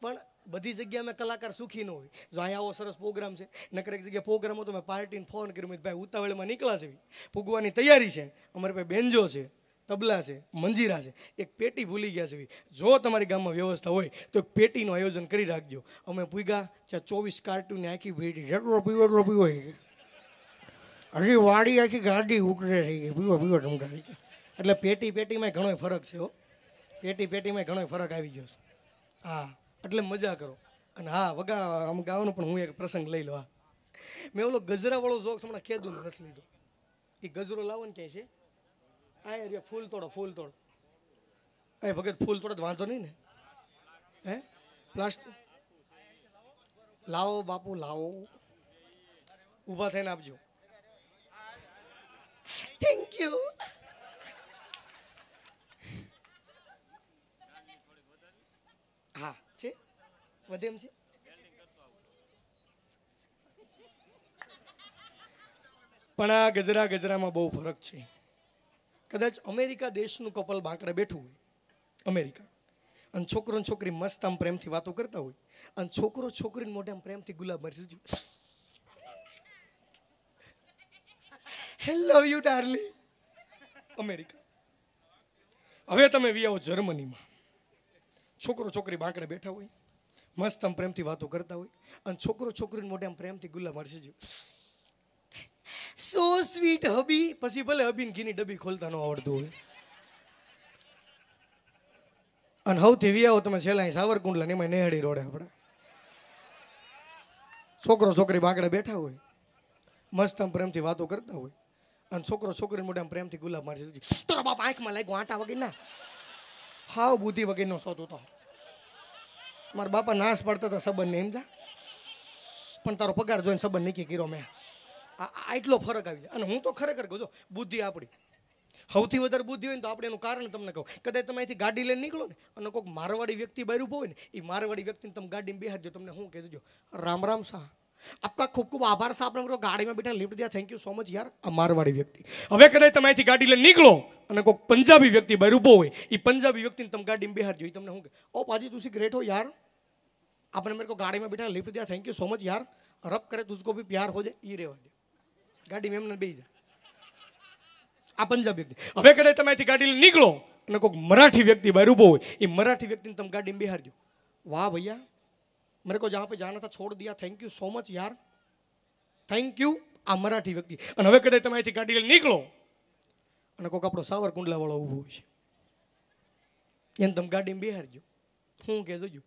પણ બધી જગ્યાએ મેં કલાકાર સુખી ન હોય. જો અહીંયા આવો સરસ પ્રોગ્રામ છે, નકર એક જગ્યાએ પ્રોગ્રામ હતો, મેં પાર્ટીને ફોન કર્યો ભાઈ ઉતાવળમાં નીકળ્યા છે. પૂગવાની તૈયારી છે. અમારે ભાઈ બેન્જો છે. તબલા છે, મંજીરા છે, એક પેટી ભૂલી ગયા છે. જો તમારી ગામમાં વ્યવસ્થા હોય તો એક પેટીનું આયોજન કરી રાખજો. અમે પૂગા ત્યાં ચોવીસ કાર્ટૂનની આખી પેટી જેટલો પીવો એટલો પીવો હજી વાડી આખી ગાડી ઉકળે થઈ ગઈ પીવો પીવો ઢમકાવી એટલે પેટી પેટીમાં ઘણો ફરક છે હો. પેટી પેટીમાં ઘણો ફરક આવી ગયો છે. હા, એટલે મજા કરો. અને હા, વગા, આમ ગાવાનું પણ હું એક પ્રસંગ લઈ લો, હા. મેં ઓલો ગજરાવાળો જોક હમણાં કેદું નથી લીધો. એ ગજરો લાવો ને ક્યાંય છે? આ રે ફૂલ તોડો ફૂલ તોડો. એ ભગત ફૂલ તોડો વાંધો નહીં ને. હે? પ્લાસ્ટિક લાવો બાપુ, લાવો. ઊભા થઈને આપજો. થેન્ક યુ હા, છે? વધે એમ છે? પણ આ ગજરા ગજરામાં બહુ ફરક છે. કદાચ અમેરિકા દેશનું કપલ બાંકડે બેઠું હોય, અમેરિકા. અને છોકરો ને છોકરી મસ્ત આમ પ્રેમથી વાતો કરતા હોય, અને છોકરો છોકરીને મોઢે આમ પ્રેમથી ગુલાબ મરસી હેલો યુ ડાર્લી અમેરિકા. હવે તમે વી આવો જર્મનીમાં. છોકરો છોકરી બાંકડે બેઠા હોય, મસ્ત આમ પ્રેમથી વાતો કરતા હોય, અને છોકરો છોકરીને મોઢે આમ પ્રેમથી ગુલાબ મરસી સો સ્વીટ હબી પછી ભલે હબીને ઘીની ડબ્બી ખોલતા ન આવડતું હોય. અને સૌથી વિયાવો તમે છેલ્લા સાવરકુંડલા ને એમાં નેહડી રોડે આપણે. છોકરો છોકરી બાંકડે બેઠા હોય, મસ્ત પ્રેમથી વાતો કરતા હોય, અને છોકરો છોકરી મોઢે પ્રેમથી ગુલાબ મારી દીધી તારા બાપ આંખમાં લાગ્યો આટા વગર ના હાવ બુદ્ધિ વગરનો સોતો તો. મારા બાપા નાશ પાડતા હતા સંબંધ એમ જા. પણ તારો પગાર જોઈને સંબંધ નક્કી કર્યો મેં. આટલો ફરક આવી જાય. અને હું તો ખરેખર કહું છું, બુદ્ધિ આપણી. સૌથી વધારે બુદ્ધિ હોય ને તો આપણે એનું કારણ તમને કહું. કદાચ તમે અહીંથી ગાડી લઈને નીકળો ને, અને કોઈક મારવાડી વ્યક્તિ બહાર ઊભો હોય ને એ મારવાડી વ્યક્તિને તમે ગાડીમાં બેહાડજો, તમને શું કહી દેજો રામ રામ શાહ આપકા ખૂબ ખૂબ આભાર સાહેબ આપણે ગાડીમાં બેઠા લિફ્ટ દીધા. થેન્ક યુ સો મચ યાર, આ મારવાડી વ્યક્તિ. હવે કદાચ તમે અહીંથી ગાડી લઈને નીકળો, અને કોઈક પંજાબી વ્યક્તિ બહાર ઊભો હોય એ પંજાબી વ્યક્તિને તમે ગાડીમાં બેહાડજો. એ તમને શું કહે? ઓ પાજી તુસી ગ્રેટ હો યાર? આપણે મેરે ગાડીમાં બેઠા લિફ્ટ દીધા. થેન્ક યુ સો મચ યાર. રબ કરે તુઝકો ભી પ્યાર હો જાય એ રહેવા દે. ગાડીમાં એમને બે જા આ પંજાબ વ્યક્તિ. હવે કદાચ તમારીથી અહીંથી ગાડી નીકળો અને કોઈક મરાઠી વ્યક્તિ બહાર ઊભો હોય, એ મરાઠી વ્યક્તિને તમે ગાડીમાં બેહારજો વાહ ભૈયા મેરે કહો જ્યાં પે જાના થા છોડ દિયા. થેન્ક યુ સો મચ યાર. થેન્ક યુ આ મરાઠી વ્યક્તિ. અને હવે કદાચ તમે અહીંથી ગાડી નીકળો અને કોઈક આપણો સાવરકુંડલાવાળો ઊભો હોય છે. એને તમે ગાડીમાં બેહારજો હું કે જોજો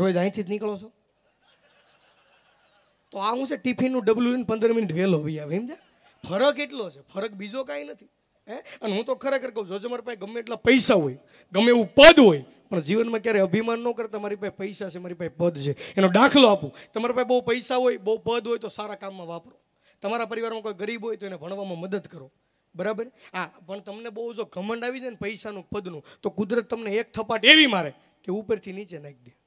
રોજ અહીંથી જ નીકળો છો? તો આ હું છે, ટિફિનનું ડબલું લઈને પંદર મિનિટ વહેલો ભાઈ આવે સમજ્યા ફરક એટલો છે, ફરક બીજો કાંઈ નથી, હે? અને હું તો ખરેખર કહું જો મારી પાસે ગમે એટલા પૈસા હોય, ગમે એવું પદ હોય, પણ જીવનમાં ક્યારે અભિમાન ન કરતા મારી પાસે પૈસા છે, મારી પાસે પદ છે. એનો દાખલો આપું. તમારી પાસે બહુ પૈસા હોય, બહુ પદ હોય, તો સારા કામમાં વાપરો. તમારા પરિવારમાં કોઈ ગરીબ હોય, તો એને ભણવામાં મદદ કરો. બરાબર? હા, પણ તમને બહુ જો ઘમંડ આવી જાય ને પૈસાનું, પદનું, તો કુદરત તમને એક થપાટ એવી મારે કે ઉપરથી નીચે નાખી દે.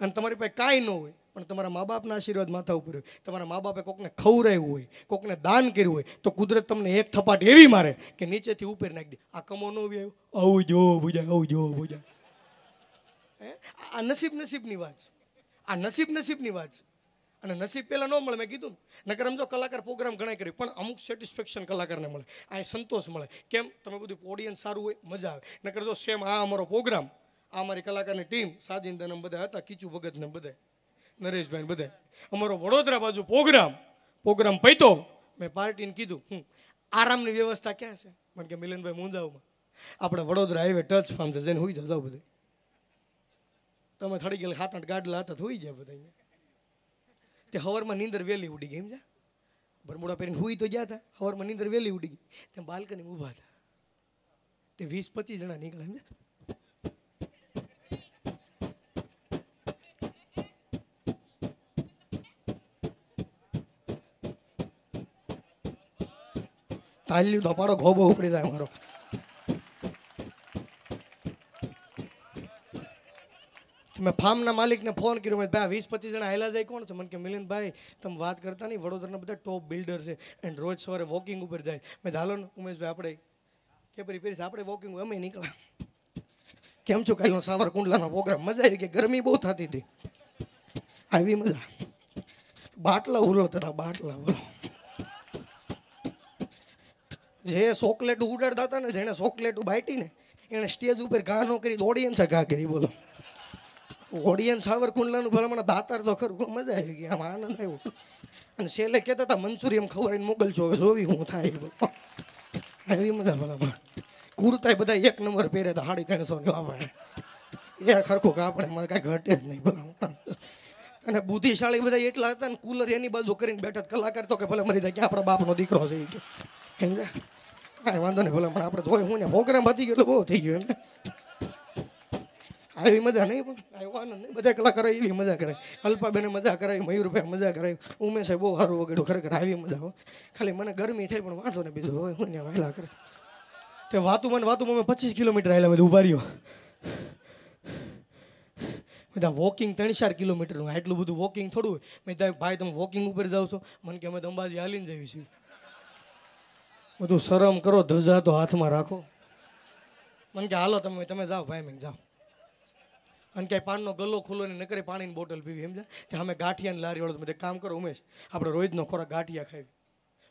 અને તમારી પાસે કાંઈ ન હોય, પણ તમારા મા બાપના આશીર્વાદ માથા ઉપર હોય. તમારા મા બાપે કોકને ખવરાયું હોય, કોકને દાન કર્યું હોય, તો કુદરત તમને એક થપાટ એવી મારે કે નીચેથી ઉપર નાખી દે. આ કમો ન આવ્યો આવું જો બુજા આવું જો બુજા? આ નસીબ નસીબની વાત. આ નસીબ નસીબની વાત. અને નસીબ પહેલાં ન મળે, મેં કીધું નકર આમ જો કલાકાર પ્રોગ્રામ ઘણા કરી, પણ અમુક સેટિસ્ફેક્શન કલાકારને મળે. આ સંતોષ મળે. કેમ? તમે બધું ઓડિયન્સ સારું હોય, મજા આવે. નકર જો સેમ આ અમારો પ્રોગ્રામ આ અમારી કલાકારની ટીમ સાજિંદન બધા હતા, કીચુ ભગતને બધા, નરેશભાઈ બધા. અમારો વડોદરા બાજુ પ્રોગ્રામ પ્રોગ્રામ પૈતો, મેં પાર્ટીને કીધું હું આરામની વ્યવસ્થા ક્યાં છે? મને કે, મિલનભાઈ મુંજાવમાં. આપણે વડોદરા હાઈવે ટચ ફાર્મ છે, જઈને હોઈ જાવ બધે. તમે થડી ગયેલા સાત આઠ ગાડલા હતા હોઈ જાય બધા તે હવારમાં નીંદર વહેલી ઉડી ગઈ સમજા બરમુડા પહેરીને હુઈ તો ગયા હતા, હવારમાં નીંદર વહેલી ઉડી ગઈ. ત્યાં બાલ્કની ઊભા હતા. તે વીસ પચીસ જણા નીકળ્યા, સમજ્યા? તાલ્યું તો પાડો, ઘોબો ઉપડી જાય મારો. મેં ફાર્મના માલિકને ફોન કર્યો, મેં ભાઈ વીસ પચીસ જણા આવેલા જાય કોણ છે? મને કે મિલિનભાઈ તમે વાત કરતા નહીં, વડોદરાના બધા ટોપ બિલ્ડર છે એન્ડ રોજ સવારે વોકિંગ ઉપર જાય. મેં હાલો ને, ઉમેશભાઈ, આપણે કે પરી પેરીસ આપણે વોકિંગ અમે નીકળ્યા કેમ છો? કાલનો સાવર કુંડલાનો પ્રોગ્રામ મજા આવી કે ગરમી બહુ થતી હતી. આવી મજા. બાટલા ઉલો હતા, બાટલા બોલો જે ચોકલેટ ઉડાડતા હતા ને જેને ચોકલેટ બાટી ને એને સ્ટેજ ઉપર ઘા નો કરી ઓડિયન્સે ઘા કરી, બોલો. ઓડિયન્સ સાવર કુંડલાનું ભલામણ દાતાર તો ખરું મજા આવી ગઈ, આમ આનંદ આવ્યો. અને છેલ્લે કહેતા હતા, મંચુરિયમ ખવડાવીને મોકલજો, હવે જોવી હું થાય. બોલો એવી મજા ભલામણ. કુર્તાય બધા એક નંબર પહેરે તો સાડી ત્રણસો ને આવે એ ખરખું કાપડે મને કાંઈ ઘટે જ નહીં ભલામણ અને બુદ્ધિશાળી બધા એટલા હતા ને, કુલર એની બાજુ કરીને બેઠા કલાકાર તો કે ભલે મરી જાય, કે આપણા બાપનો દીકરો છે કે. સમજ્યા કાંઈ વાંધો નહીં ભલે, પણ આપણે ધોય હું ને પ્રોગ્રામ પતી ગયો બહુ થઈ ગયો એમ આવી મજા નહીં પણ આવ્યો આનંદ નહીં. બધા કલાકારો એવી મજા કરે અલ્પાબેને મજા કરાવી, મયુરભાઈ મજા કરાવી ઉમેશે બહુ સારું વગેડ્યું, ખરેખર આવી મજા હો. ખાલી મને ગરમી થઈ પણ વાંધો નહીં બીજું હોય હું ને વહેલા કરે તે વાતું મને, વાતું અમે પચીસ કિલોમીટર આવેલા મેં ઊભા રહ્યો બધા વોકિંગ ત્રણ ચાર કિલોમીટરનું આટલું બધું વોકિંગ થોડું હોય. મેં ભાઈ, તમે વોકિંગ ઉપર જાઓ છો. મને કે, અમે અંબાજી હાલીને જઈએ છીએ બધું શરમ કરો ધજા તો હાથમાં રાખો. મને કે, હાલો તમે તમે જાઓ, ભાઈ, મેં જાઓ. અને ક્યાંય પાનનો ગલ્લો ખુલ્લો ને નકરે પાણીની બોટલ પીવી સમજા કે અમે ગાંઠિયાની લારી વાળો તમે કામ કરો, ઉમેશ. આપણે રોજનો ખોરાક ગાંઠિયા ખાવી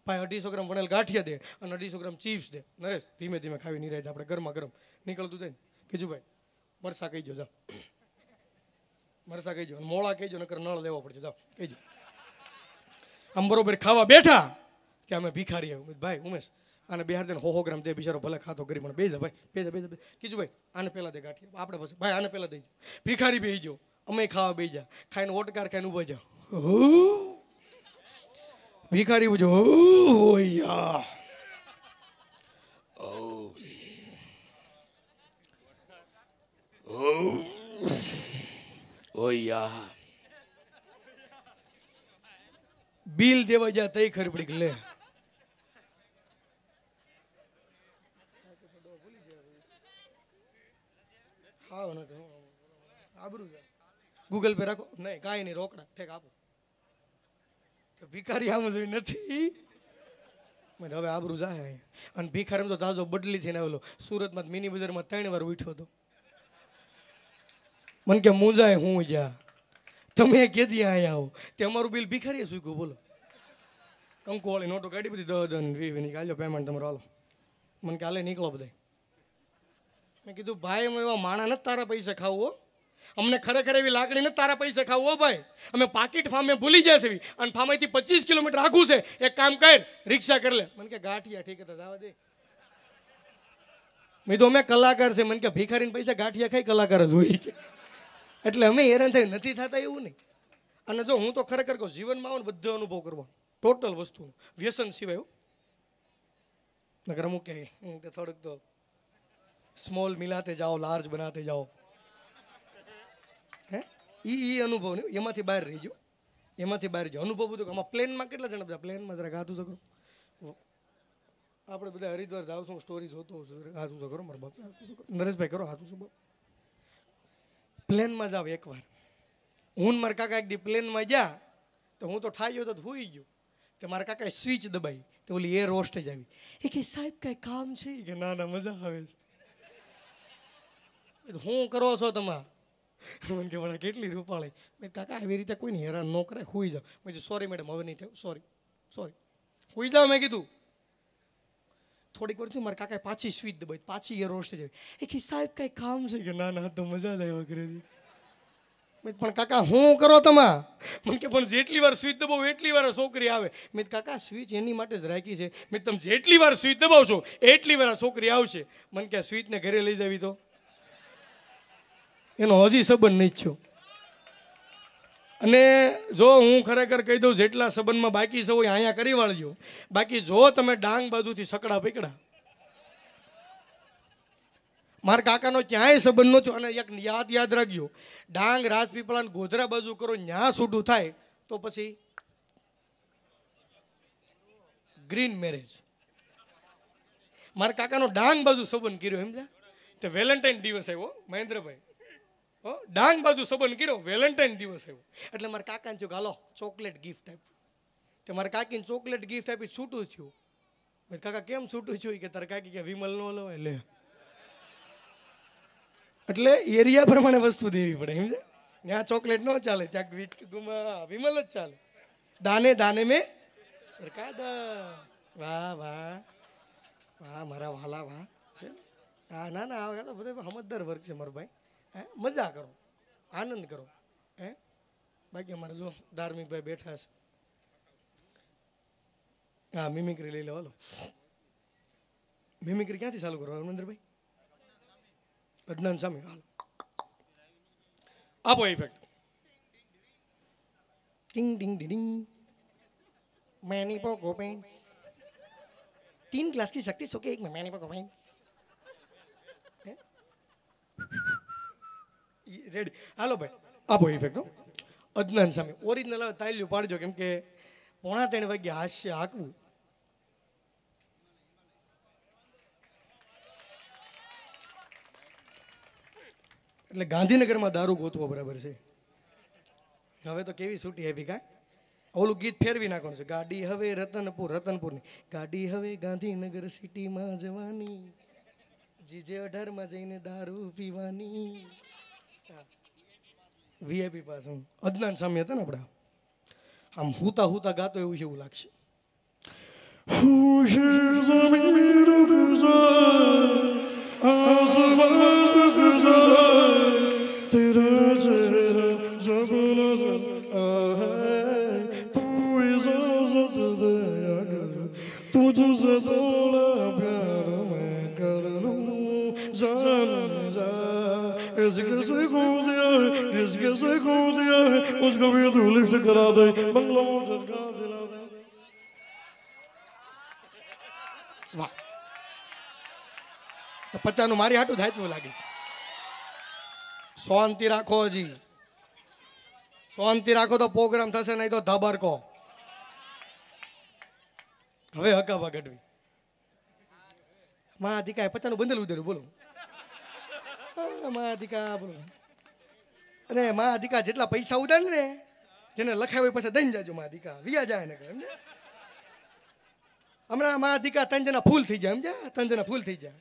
ભાઈ, અઢીસો ગ્રામ વણેલ ગાંઠિયા દે અને અઢીસો ગ્રામ ચીપ્સ દે. નરેશ, ધીમે ધીમે ખાવી નહીં રહે આપણે ગરમા ગરમ નીકળતું થાય કીધું ભાઈ, મરસા કહીજો, જાઓ. મરસા કહીજો અને મોળા કહીજો, નકર નળ લેવો પડશે, જાઓ, કહીજો. આમ બરોબર ખાવા બેઠા. કે અમે ભિખારી ભાઈ, ઉમેશ અને બિહાર દે હો ગ્રામ દે, બિચારો ભલે ખાતો કરી પણ. બે જા, ભાઈ, બે બેજા બે કીધું, ભાઈ, આને પહેલા દે ગાંઠી આપણે પછી, ભાઈ, આને પહેલાં દઈ ભિખારી બેહી જો અમે ખાવા બેહી જા. ખાઈને ઓટકાર ખાઈને ઊભા જાઓ ભિખારી ઉજો ઓયા ઓયા બિલ દેવા જા તઈ ખરી પડી લે. હાવ નથી આબરું જાય ગૂગલ પે રાખો. નહીં, કાંઈ નહીં, રોકડા. ઠેક, આપો. તો ભિખારી આમ જોઈ નથી. મને હવે આબરું જાય અહીંયા. અને ભિખારી તો તાજો બદલી થઈને આવેલો. સુરતમાં મિની બજારમાં ત્રણ વાર ઉઠ્યો હતો. મને કે મુંજાય હું જ્યાં તમે કેદી અહીંયા આવો. તે અમારું બિલ ભિખારીએ સૂક્યું, બોલો. કંકુ વાળી નોટો કાઢી બધી દસ દસ વી વીની કાલ્યો પેમેન્ટ તમારો, હાલો. મને કે, હાલે, નીકળો બધા મેં કીધું, ભાઈ, અમે એવા માણા નથી તારા પૈસા ખાવું અમને ખરેખર એવી લાગણી નથી તારા પૈસા ખાવું ભાઈ. અમે પાકીટ ફામે ભૂલી જાય છે અને ફામેથી પચીસ કિલોમીટર આખું છે. એક કામ કર, રિક્ષા કરી લે. મને કે, ગાંઠિયા, ઠીક હતા જવા દે. મેં તો અમે કલાકાર છે. મને કે, ભિખારીને પૈસા ગાંઠિયા ખાઈ કલાકાર જ હોય. એટલે અમે હેરાન થઈ નથી થતા એવું નહીં. અને જો હું તો ખરેખર કહું, જીવનમાં આવો બધો અનુભવ કરવો ટોટલ વસ્તુ વ્યસન સિવાય નગર અમુક કે થોડુંક તો સ્મોલ મિલાતે જાઓ, લાર્જ બનાતે જાઓ. હે? એ એ અનુભવ નહીં. એમાંથી બહાર રહીજો. એમાંથી બહાર રહીજો. અનુભવ બધું આમાં પ્લેનમાં કેટલા જણા બધા? પ્લેનમાં જરા ગાતું કરો આપણે બધા હરિદ્વાર જાવ છું સ્ટોરી જોતો હોઉં છું જરા હાથું તો કરો મારા બાપ. નરેશભાઈ કરો હાથું છું બાપ પ્લેનમાં જાવ એકવાર. હું મારા કાકા એક દી પ્લેનમાં ગયા, તો હું તો ઠાયો તો હુઈ ગયો. તો મારા કાકાએ સ્વિચ દબાઈ. તો ઓલી એર હોસ્ટેજ આવી. એ કે, સાહેબ, કાંઈ કામ છે? કે, ના ના, મજા આવે છે. હું કરો છો તમે? મને કે વડા કેટલી રૂપાળી. મેં કાકા આવી રીતે કોઈને હેરાન ન કરે હુઈ જાઓ. મેં સોરી મેડમ હવે નહીં થયું. સોરી સોરી હુઈ જાઓ, મેં કીધું. થોડીક વાર થયું મારા કાકાએ પાછી સ્વીચ દબાઈ પાછી એ રોસ્ટ જાય એ કે, સાહેબ, કાંઈ કામ છે? કે, ના ના, તો મજા જ આવ્યા કરે મેં પણ કાકા, હું કરો તમે? મને કે, પણ જેટલી વાર સ્વીચ દબાવો, એટલી વાર છોકરી આવે. મેં કાકા, સ્વિચ એની માટે જ રાખી છે. મેં તમે જેટલી વાર સ્વીચ દબાવશો, એટલી વાર છોકરી આવશે. મને કે સ્વિચને ઘરે લઈ જવી તો? એનો હજી સંબંધ નહીં થયો. અને જો હું ખરેખર કહી દઉં, જેટલા સંબંધમાં બાકી હોય અહીંયા કરી વાળજો. બાકી જો તમે ડાંગ બાજુથી સકડા પીકડા. મારા કાકાનો ક્યાંય સંબંધ નહોતો, અને એક યાદ યાદ રાખજો, ડાંગ રાજપીપળા ગોધરા બાજુ કરો, ન્યા છૂટું થાય, તો પછી ગ્રીન મેરેજ મારા કાકાનો ડાંગ બાજુ સંબંધ કર્યો એમ છે તે વેલેન્ટાઇન દિવસ આવ્યો મહેન્દ્રભાઈ. ડાંગ બાજુ સંબંધ કર્યો, વેલેન્ટાઇન દિવસ આવ્યો. એટલે મારા કાકાને થયું હાલો, ચોકલેટ ગિફ્ટ આપ્યું. તે મારા કાકીને ચોકલેટ ગિફ્ટ આપી છૂટું થયું. કાકા, કેમ છૂટું થયું? કે તારા કાકી કે વિમલ નો લે. એટલે એરિયા પ્રમાણે વસ્તુ દેવી પડે સમજે ત્યાં ચોકલેટ ન ચાલે, ત્યાં વિમલ જ ચાલે. દાને દાને મેં સરકાર વાહ વાહ. વાહ, મારા વાલા, વાહ. છે? હા ના ના, આ બધા સમજદાર વર્ગ છે મારો ભાઈ. હે મજા કરો આનંદ કરો હે બાકી અમારે જો ધાર્મિક ભાઈ બેઠા છે હા મિમિક્રી લઈ લો હાલો મિમિક્રી ક્યાંથી ચાલુ કરો હરમંદરભાઈ અજ્ઞાન સામે હાલો આપો ઇફેક્ટ ટિંગ ટિંગ ટિંગ मैंने पोको पेंट्स तीन ग्लास की शक्ति सो के एक में मैंने पोको पेंट्स રેડી હાલો ભાઈ, આપો ઇફેક્ટ હો. અજ્ઞાન સામે. ઓરિજિનલ તાલ્યું પાડજો, કેમ કે પોણા ત્રણ વાગ્યે હાસ્ય હાકવું. એટલે ગાંધીનગરમાં દારૂ ગોતવો બરાબર છે. હવે તો કેવી છૂટી આપી કા? ઓલું ગીત ફેરવી નાખવાનું છે. ગાડી હવે રતનપુર, રતનપુરની. ગાડી હવે ગાંધીનગર સિટીમાં જવાની. જીજે અઢારમાં જઈને દારૂ પીવાની. વીઆઈપી પાસે હું અદનાન સામે હતા ને આપણા. આમ હુતા હુતા ગાતો એવું છે એવું લાગશે. હું rizgı soykul diye, rizgı soykul diye, uzga bir dulifte karaday, banglamur jadga diladay. વાહ તો પચાનું મારી હાટું થાય એવું લાગે છે શાંતિ રાખો હજી શાંતિ રાખો તો પ્રોગ્રામ થશે નહીં તો ધબરકો હવે હકાવા ગઢવી માં અધિકાય પચાનું બંધેલું ઉધેલું બોલું હા, મા અધિકા બોલો. અને મા અધિકા જેટલા પૈસા ઉધાર ને જેને હોય પછી દઈ જાજો મા અધિકા. વિયા જાય ને સમજે હમણાં મા અધિકા ત્રણ જણા ફૂલ થઈ જાય સમજ્યા ત્રણ જણા ફૂલ થઈ જાય.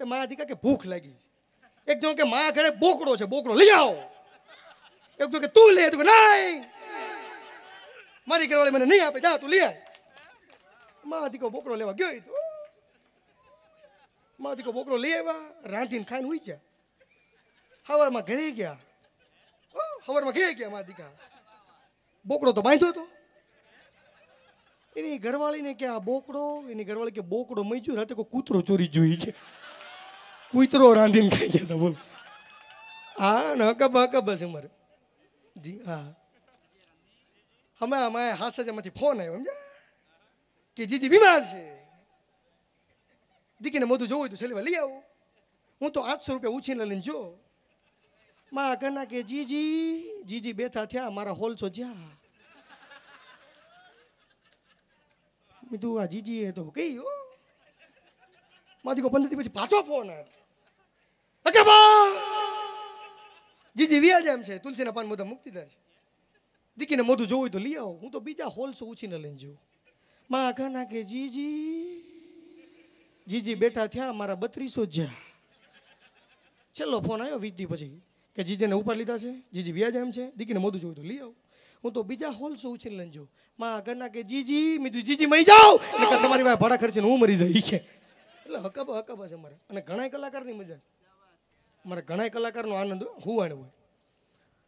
તો મા અધિકા કે ભૂખ લાગી છે. એક જણ કે મા ઘરે બોકડો છે બોકડો લઈ આવો. એક જણ કે તું લે તું કે નહીં મારી ઘરવાળી મને નહીં આપે જા તું લઈ મા દીકો બોકડો લેવા ગયો તો. મા દીકો બોકડો લઈ આવ્યા રાંધીને ખાઈને હોઈ ગયા. હવારમાં ઘરે ગયા. હો, હવારમાં ઘરે ગયા મા દીકા બોકડો તો બાંધ્યો હતો. એની ઘરવાળીને કે આ બોકડો એની ઘરવાળી કે બોકડો મજ્યું રાતે કોઈ કૂતરો ચોરી જોઈ છે. કૂતરો રાંધીને ખાઈ ગયા હતા બોલ. હા ને હકબ હકબ છે મારે જી હા. અમે અમે હાથ એમાંથી ફોન આવ્યો સમજ્યા? કે જીજી બીમાર છે. દીકરીને મોઢું જોવું હોય તો છેલ્લી લઈ આવો. હું તો આઠસો રૂપિયા ઉછીને લઈને જો. માં કના કે, જીજી જીજી બેઠા થયા, મારા હોલસો જ્યાં તું આ જીજી એ તો કઈ હો. માથી કો પંદર દી પછી પાછો ફોન આવ્યો. અચ્છા બા જીજી વ્યા જેમ છે, તુલસીના પાન મોઢા મૂકી દીધા છે. દીકીને મોઢું જોવું તો લઈ આવો, હું તો બીજા હોલસો ઉછીને લઈને જઉં. માં કના કે, જીજી જીજી બેઠા થયા, મારા બત્રીસો જ્યાં છેલ્લો ફોન આવ્યો વીસ દી પછી. કે જીજીને ઉપાડ લીધા છે? જીજી વ્યાજ એમ છે? દીકરીને મોઢું જોયું તો લઈ આવું. હું તો બીજા હોલસો ઉછીને લઈને જાઉં. માં ઘરના કે જીજી મેં કીધું, જીજી મરી જાઉં એટલે તમારી વાય ભાડા ખર્ચીને હું મરી જાય છે એટલે હકબ હકબ છે મારે. અને ઘણા કલાકારની મજા. મારે ઘણા કલાકારનો આનંદ હું આણ હોય.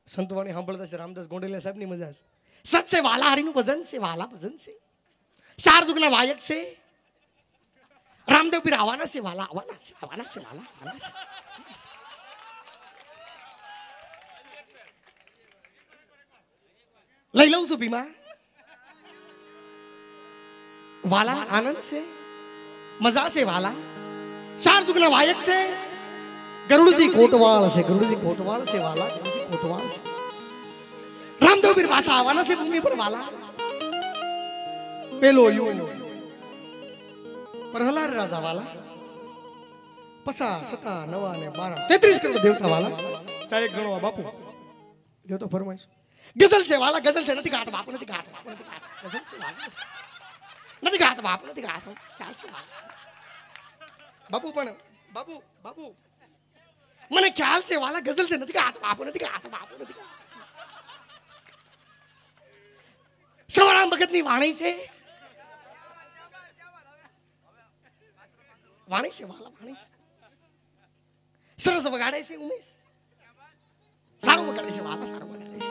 સંતવાણી સાંભળતા છે રામદાસ ગોંડલિયા સાહેબની મજા છે. સત છે વાલા હરીનું ભજન છે વાલા ભજન છે. ચાર જુગના વાયક છે. રામદેવ પીર આવવાના છે વાલા આવવાના છે આવવાના છે વાલા આવવાના છે. લઈ લઉં છું ભીમા. વાલા આનંદ છે? મજા છે વાલા? ચાર જુગના વાયક છે? ગરુડજી કોટવાળ છે ગરુડજી કોટવાળ છે વાલા ગરુડજી કોટવાળ છે. રામદેવ પીર પાછા આવવાના છે ભૂમિ પર વાલા. પેલો યુ. પ્રહલાદ રાજા વાલા. પસા સતા નવા ને બારા. તેત્રીસ કરોડ દેવતા વાલા. ચારેક આ બાપુ. જો તો ફરમાઈશ. ગઝલ છે વાલા ગઝલ છે નથી ગાતો બાપુ નથી ગાતો બાપુ નથી ગાતો ગઝલ છે વાલા નથી ગાતો બાપુ નથી ગાતો ચાલશે બાપુ પણ બાપુ બાપુ મને ખ્યાલ છે વાલા ગઝલ છે નથી ગાતો બાપુ નથી ગાતો બાપુ નથી ગાતો સવારામ ભગતની વાણી છે વાણી છે વાલા વાણી છે સરસ વગાડે છે ઉમેશ સારું વગાડે છે વાલા સારું વગાડે છે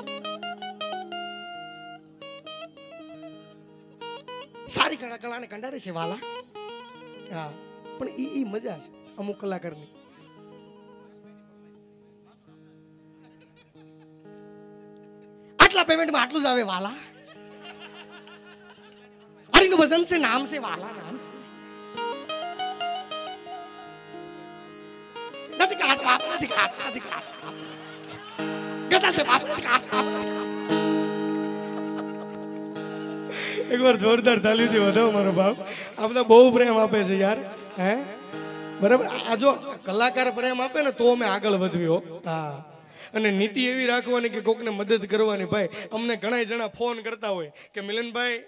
સારી કળા કળાને કંડારે છે વાલા હા પણ ઈ ઈ મજા છે અમુક કલાકારની આટલા પેમેન્ટમાં આટલું જ આવે વાલા હરિનું ભજન છે નામ છે વાલા નામ છે નથી કાટ નથી કાટ નથી કાટ એકવાર જોરદાર તાલીથી વધાવો મારો બાપ આ બધા બહુ પ્રેમ આપે છે યાર હે બરાબર આ જો કલાકાર પ્રેમ આપે ને, તો અમે આગળ વધ્યો હા. અને નીતિ એવી રાખવાની કે કોકને મદદ કરવાની. ભાઈ, અમને ઘણા જણા ફોન કરતા હોય કે, મિલનભાઈ,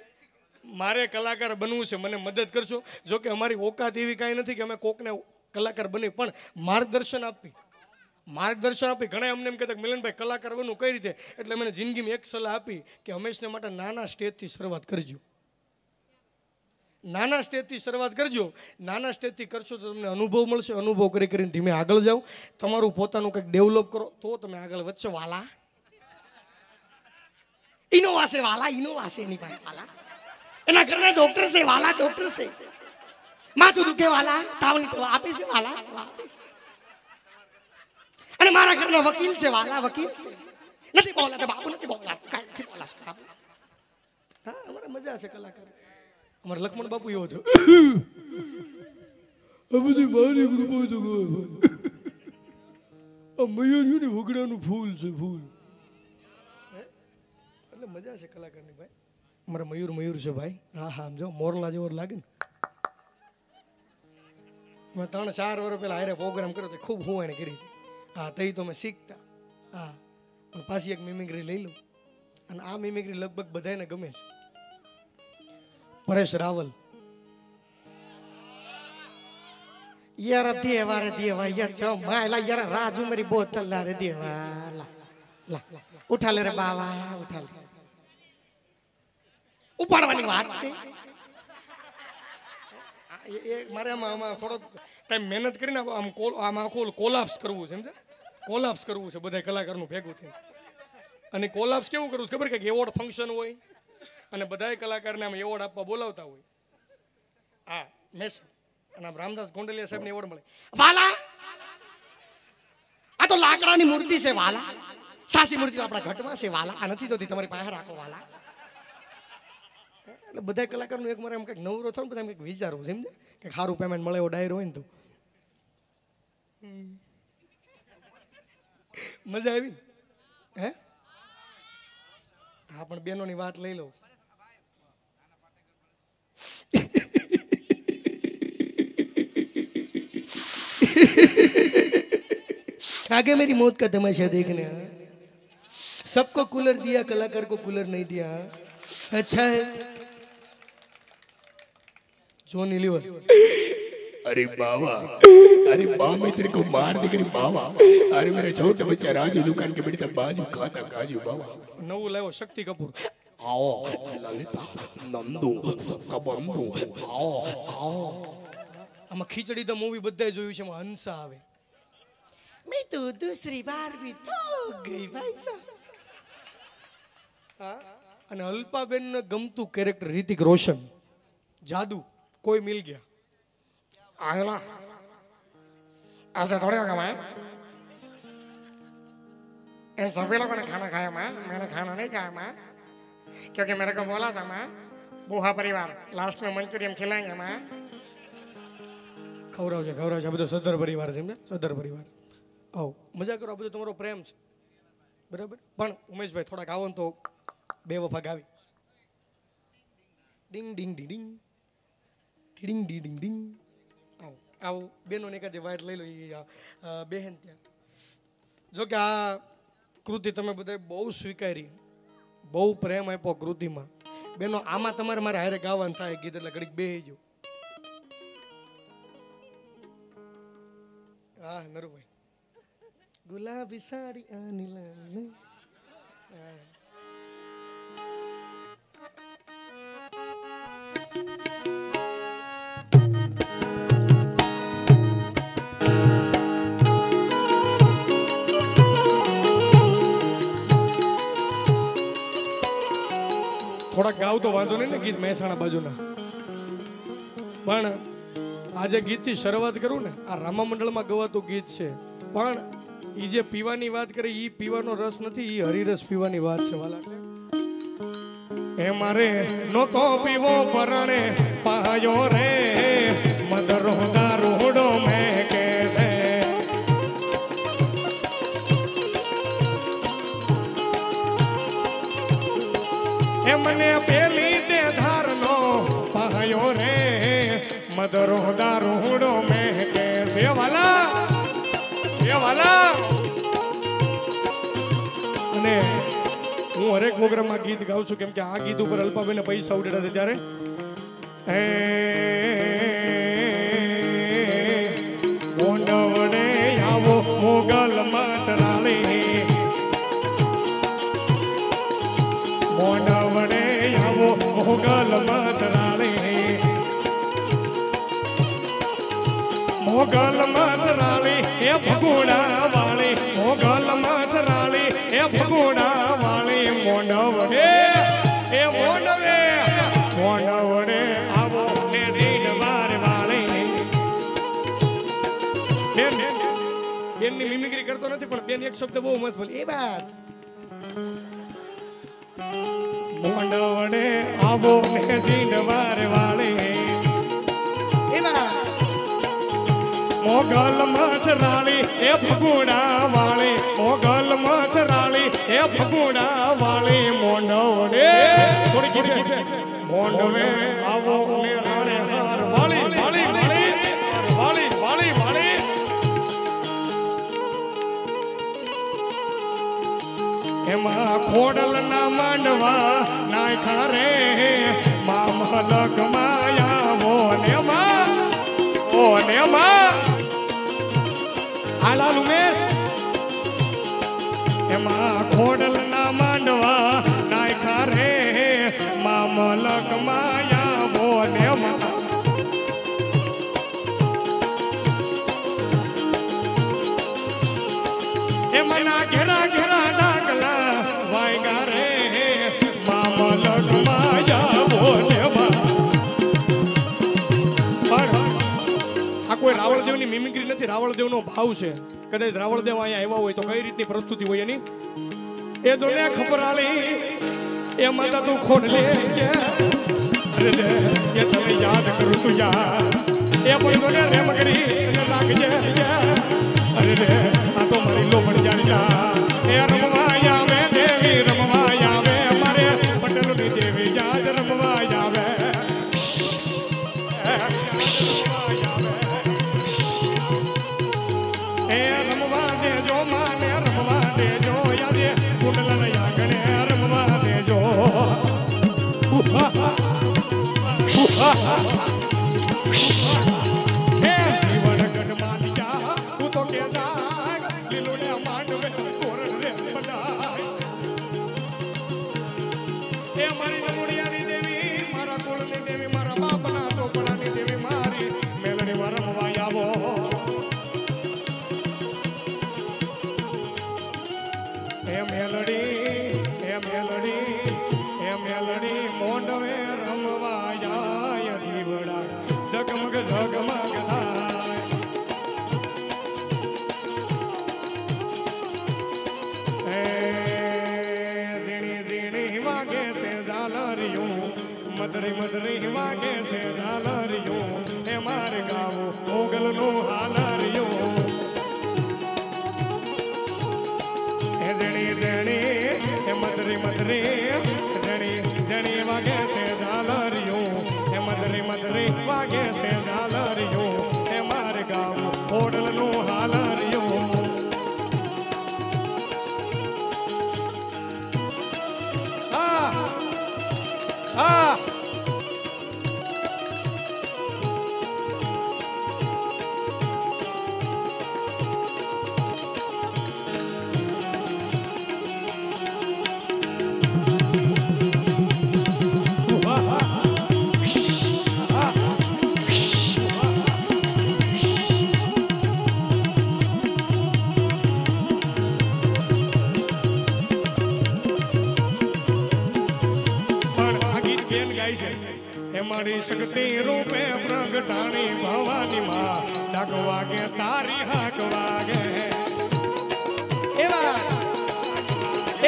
મારે કલાકાર બનવું છે, મને મદદ કરશો જો કે અમારી ઓકાત એવી કાંઈ નથી કે અમે કોકને કલાકાર બની, પણ માર્ગદર્શન આપી માર્ગદર્શન આપી. ઘણા અમને એમ કહેતા મિલનભાઈ, કલાકાર બનવું કઈ રીતે? એટલે મને જિંદગીમાં એક સલાહ આપી કે હંમેશને માટે નાના સ્ટેજથી શરૂઆત કરજો. નાના સ્ટેજથી શરૂઆત કરજો. નાના સ્ટેજથી કરશો તો તમને અનુભવ મળશે. અનુભવ કરી કરીને ધીમે આગળ જાઓ. તમારું પોતાનું કંઈક ડેવલપ કરો. તો તમે આગળ વધશો, વાલા. ઇનોવા છે વાલા ઇનોવા છે એની પાસે, વાલા. એના ઘરના ડોક્ટર છે, વાલા ડોક્ટર છે. માથું દુખે, વાલા. તાવની દવા આપે છે, વાલા. આપે છે. અને મારા ઘરના વકીલ છે વાલા વકીલ છે. નથી બોલાતા બાપુ નથી બોલાતા. કાંઈ નથી બોલાતા. હા અમારે મજા છે કલાકાર. અમારે લક્ષ્મણ બાપુ એવો હતો. આ બધી મારી કૃપા તો આ મયુરની વગડાનું ફૂલ છે ફૂલ. એટલે મજા છે કલાકારની ભાઈ. અમારા મયુર મયુર છે ભાઈ. હા હા જો મોરલા જેવો લાગે ને. મેં ત્રણ ચાર વર્ષ પહેલાં હારે પ્રોગ્રામ કર્યો તો ખૂબ હું એને કરી હતી. હા તઈ તો મેં શીખતા હા પણ પાછી એક મિમિક્રી લઈ લઉં અને આ મિમિક્રી લગભગ બધાને ગમે છે પરેશ રાવલ યાર દેવા રે દેવા યાર છ માયલા યાર રાજુ મારી બોતલ લા રે દેવા લા લા ઉઠા લે રે બાવા ઉઠા લે ઉપાડવાની વાત છે એ મારે આમાં આમાં થોડોક ટાઈમ મહેનત કરીને આમ કોલ આમાં કોલ કોલાપ્સ કરવું છે સમજે કોલાપ્સ કરવું છે, બધા કલાકારનું ભેગું થઈને. અને કોલાપ્સ કેવું કરવું છે? ખબર કે એવોર્ડ ફંક્શન હોય અને બધાય કલાકારને આમ એવોર્ડ આપવા બોલાવતા હોય. હા મેસ અને આમ રામદાસ ગોંડલિયા સાહેબને એવોર્ડ મળે. વાલા! આ તો લાકડાની મૂર્તિ છે, વાલા. સાસી મૂર્તિ આપણા ઘટમાં છે, વાલા. આ નથી જોતી, તમારી પાસે રાખો, વાલા. એટલે બધા કલાકારનું એક મારે એમ કંઈક નવરો થયો ને બધા એમ કંઈક વિચારવું છે સમજે કે સારું પેમેન્ટ મળે એવો ડાયરો હોય ને તો. મજા આવી ને? હે હા પણ બેનોની વાત લઈ લઉં आगे मेरी मौत का तमाशा देखने हाँ। सबको कूलर दिया कलाकार को कूलर नहीं दिया हाँ। अच्छा है जोनी लीवर अरे बाबा अरे बा मैं तेरे को मार दी करी बाबा अरे मेरे छोटे बच्चा राजू दुकान के बेटे बाजू खाता काजू बाबा નવું લાવ્યો શક્તિ કપૂર आओ ललिता नंदू सबका बंधु आओ आओ આમાં ખીચડી ધ મૂવી બધાય જોયું છે એમાં હંસા આવે મેં તો દૂસરી બાર ભી ઠોક ગઈ ભાઈ સાહેબ હા? અને અલ્પાબેન ને ગમતું કેરેક્ટર રિતિક રોશન જાદુ કોઈ મિલ ગયા आगला ऐसे थोड़ी होगा मैं इन सभी लोगों ने खाना खाया मैं मैंने खाना नहीं खाया मैं क्योंकि मेरे को बोला था मैं बूहा परिवार लास्ट में मंचूरियन खिलाएंगे मैं ખવડાવશે ખવડાવશે આ બધો સદર પરિવાર છે એમને સદર પરિવાર આવો મજા કરો આ બધો તમારો પ્રેમ છે બરાબર પણ ઉમેશભાઈ થોડાક આવો ને તો બે વફા ગાવી ડિંગ ડિંગ ડિંગ ડિંગ ડીડિંગ ડીડિંગ ડીંગ આવો બેનોને એકાદી વાયર લઈ લો એ બહેન ત્યાં. જો કે આ કૃતિ તમે બધાએ બહુ સ્વીકારી. બહુ પ્રેમ આપ્યો કૃતિમાં. બેનો આમાં તમારે મારે હારે ગાવાનું થાય ગીત એટલે ઘડીક બેહી હા નરુભાઈ. ગુલાબી સાડી આની લાલી. થોડાક ગાવ તો વાંધો નહીં ને ગીત મહેસાણા બાજુના. પણ આજે ગીતથી શરૂઆત કરું ને, આ રામા મંડળમાં ગવાતું ગીત છે. પણ એ જે પીવાની વાત કરે એ પીવાનો રસ નથી એ હરિરસ પીવાની વાત છે, વાલા એ મારે નહોતો પીવો પરણે, પાયો રે. મને પેલી તે ધારનો પહાયો રે. મધરો દારૂડો મેં કે છે વાલા એ વાલા અને હું હરેક પ્રોગ્રામમાં ગીત ગાઉં છું કેમ કે આ ગીત ઉપર અલ્પાબેને પૈસા ઉડેલા છે ત્યારે. મોંડવડે આવો મોગલ માસરાળી મોંડવડે આવો મોગલ માસરાળી મોગલ મસરાળી એ ભગુડા વાળી. મોગલ મસરાળી એ ભગુડા વાળી. મોંડવડે એ મોંડવે મોંડવડે આવો, ને દીન વાર વાળી. બેન, બેનની મિમિક્રી કરતો નથી, પણ બેન એક શબ્દ બહુ મસ્ત બોલી. એ વાત. મોંડવડે આવો ને દીન વાર વાળી. એ વાત મોગલ મસરાળી એ ભગુડા વાળી. મોગલ મસરાળી એ ભગુડા વાળી. મોંડવડે મોંડવે આવો ને એમાં ખોડલ ના માંડવા નાખા રે. મામલક માયા મોને માં, ઓને માં. ઉમેશ એમાં ખોડલ ના માંડવા નાખા રે. મામ લગ બોને મિમિક્રી નથી, રાવળદેવનો ભાવ છે. કદાચ રાવળદેવ અહીંયા આવ્યા હોય તો કઈ રીતની પ્રસ્તુતિ હોય એની? એ તો ને ખબરાળી એ માતા તું ખોટ લે. એ તમે યાદ કરું છું યાર? એ પણ તો ને રેમ કરી લાગજે અરે રે, આ તો મારી લોમણ જાણતા એ રમવા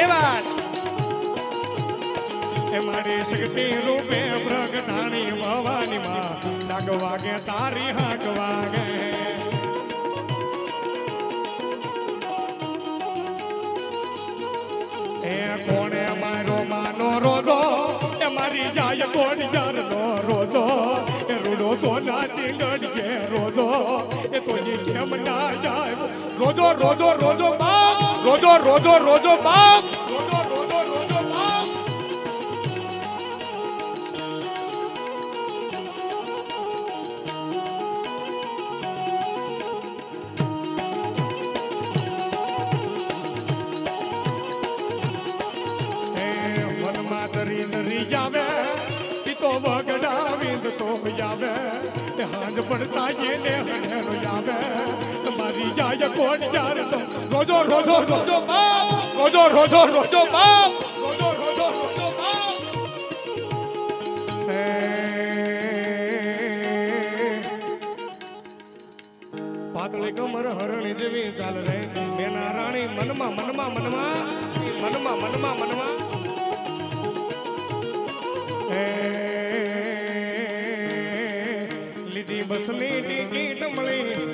એ વાત એ મારી શક્તિ રૂપે પ્રગટાણી ભવાની માં ડાક વાગે, તારી હાક વાગે. કોણે મારો માનો રોદો એ મારી જાય કોણ જાર નો રોજો એ રૂડો સોના ચીંગડીએ રોજો એ તો કેમ ના જાય રોજો રોજો રોજો બાપ! રોજો રોજો રોજો બાપ! રોજો રોજો રોજો બાપ! વગડાવીંદ તો એ હાંજ પડતા જેને હણેરો જાવે. મારી જાય કોણ ચાર તો? રોજો રોજો રોજો બાપ, રોજો રોજો રોજો બાપ, રોજો રોજો રોજો બાપ. પાતળી કમર હરણી જેવી ચાલ રે. મેના રાણી મનમાં મનમાં મનમાં મનમાં મનમાં મનમાં. લીધી બસની ટિકિટ મળી.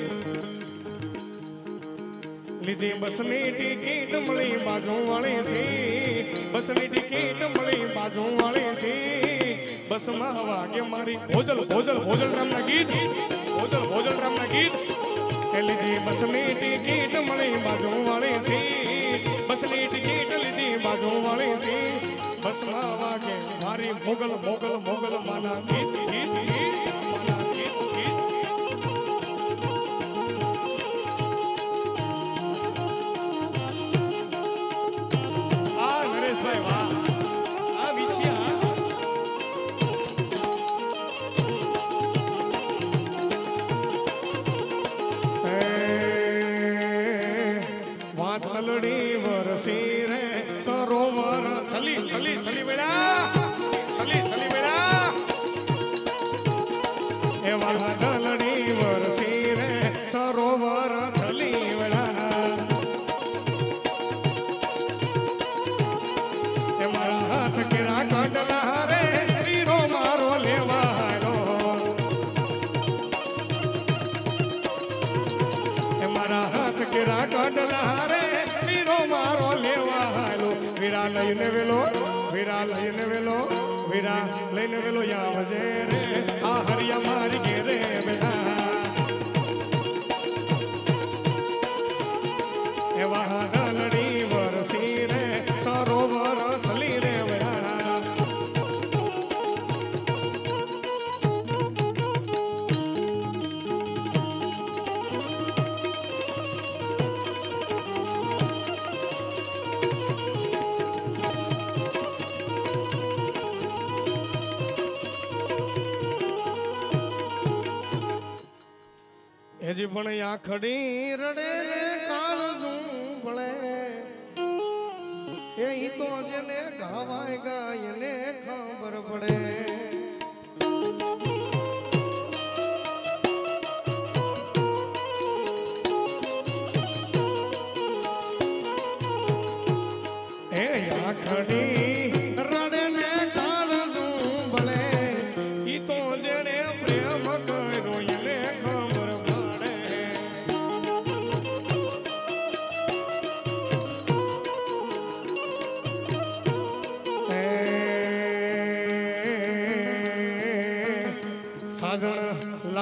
લીધી બસની ટિકિટ મળી બાજુ વાળી સી. બસની ટિકિટ મળી બાજુ વાળી સી. બસમાં વાગે મારી ભોજલ ભોજલ ભોજલ રામના ગીત. ભોજલ ભોજલ રામના ગીત. લીધી બસની ટિકિટ મળી બાજુ વાળી સી. બસની ટિકિટ લીધી બાજુ વાળી સી. બસમાં વાગે મારી મોગલ મોગલ મોગલ માના ગીત ગીત ગીત. પણ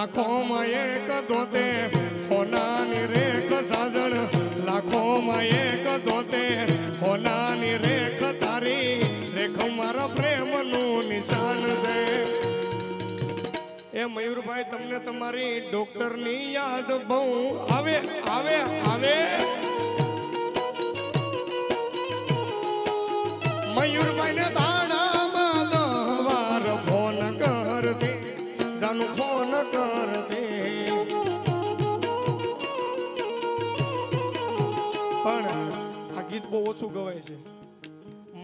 લાખોમાં એક ધોતે હોનાની રેખ સાજણ લાખોમાં એક ધોતે હોનાની રેખ તારી. રેખ મારા પ્રેમનું નિશાન છે. એ મયુરભાઈ, તમને તમારી ડોક્ટરની યાદ બહુ આવે આવે આવે. મયુરભાઈ ને ગીત બહુ ઓછું ગવાય છે.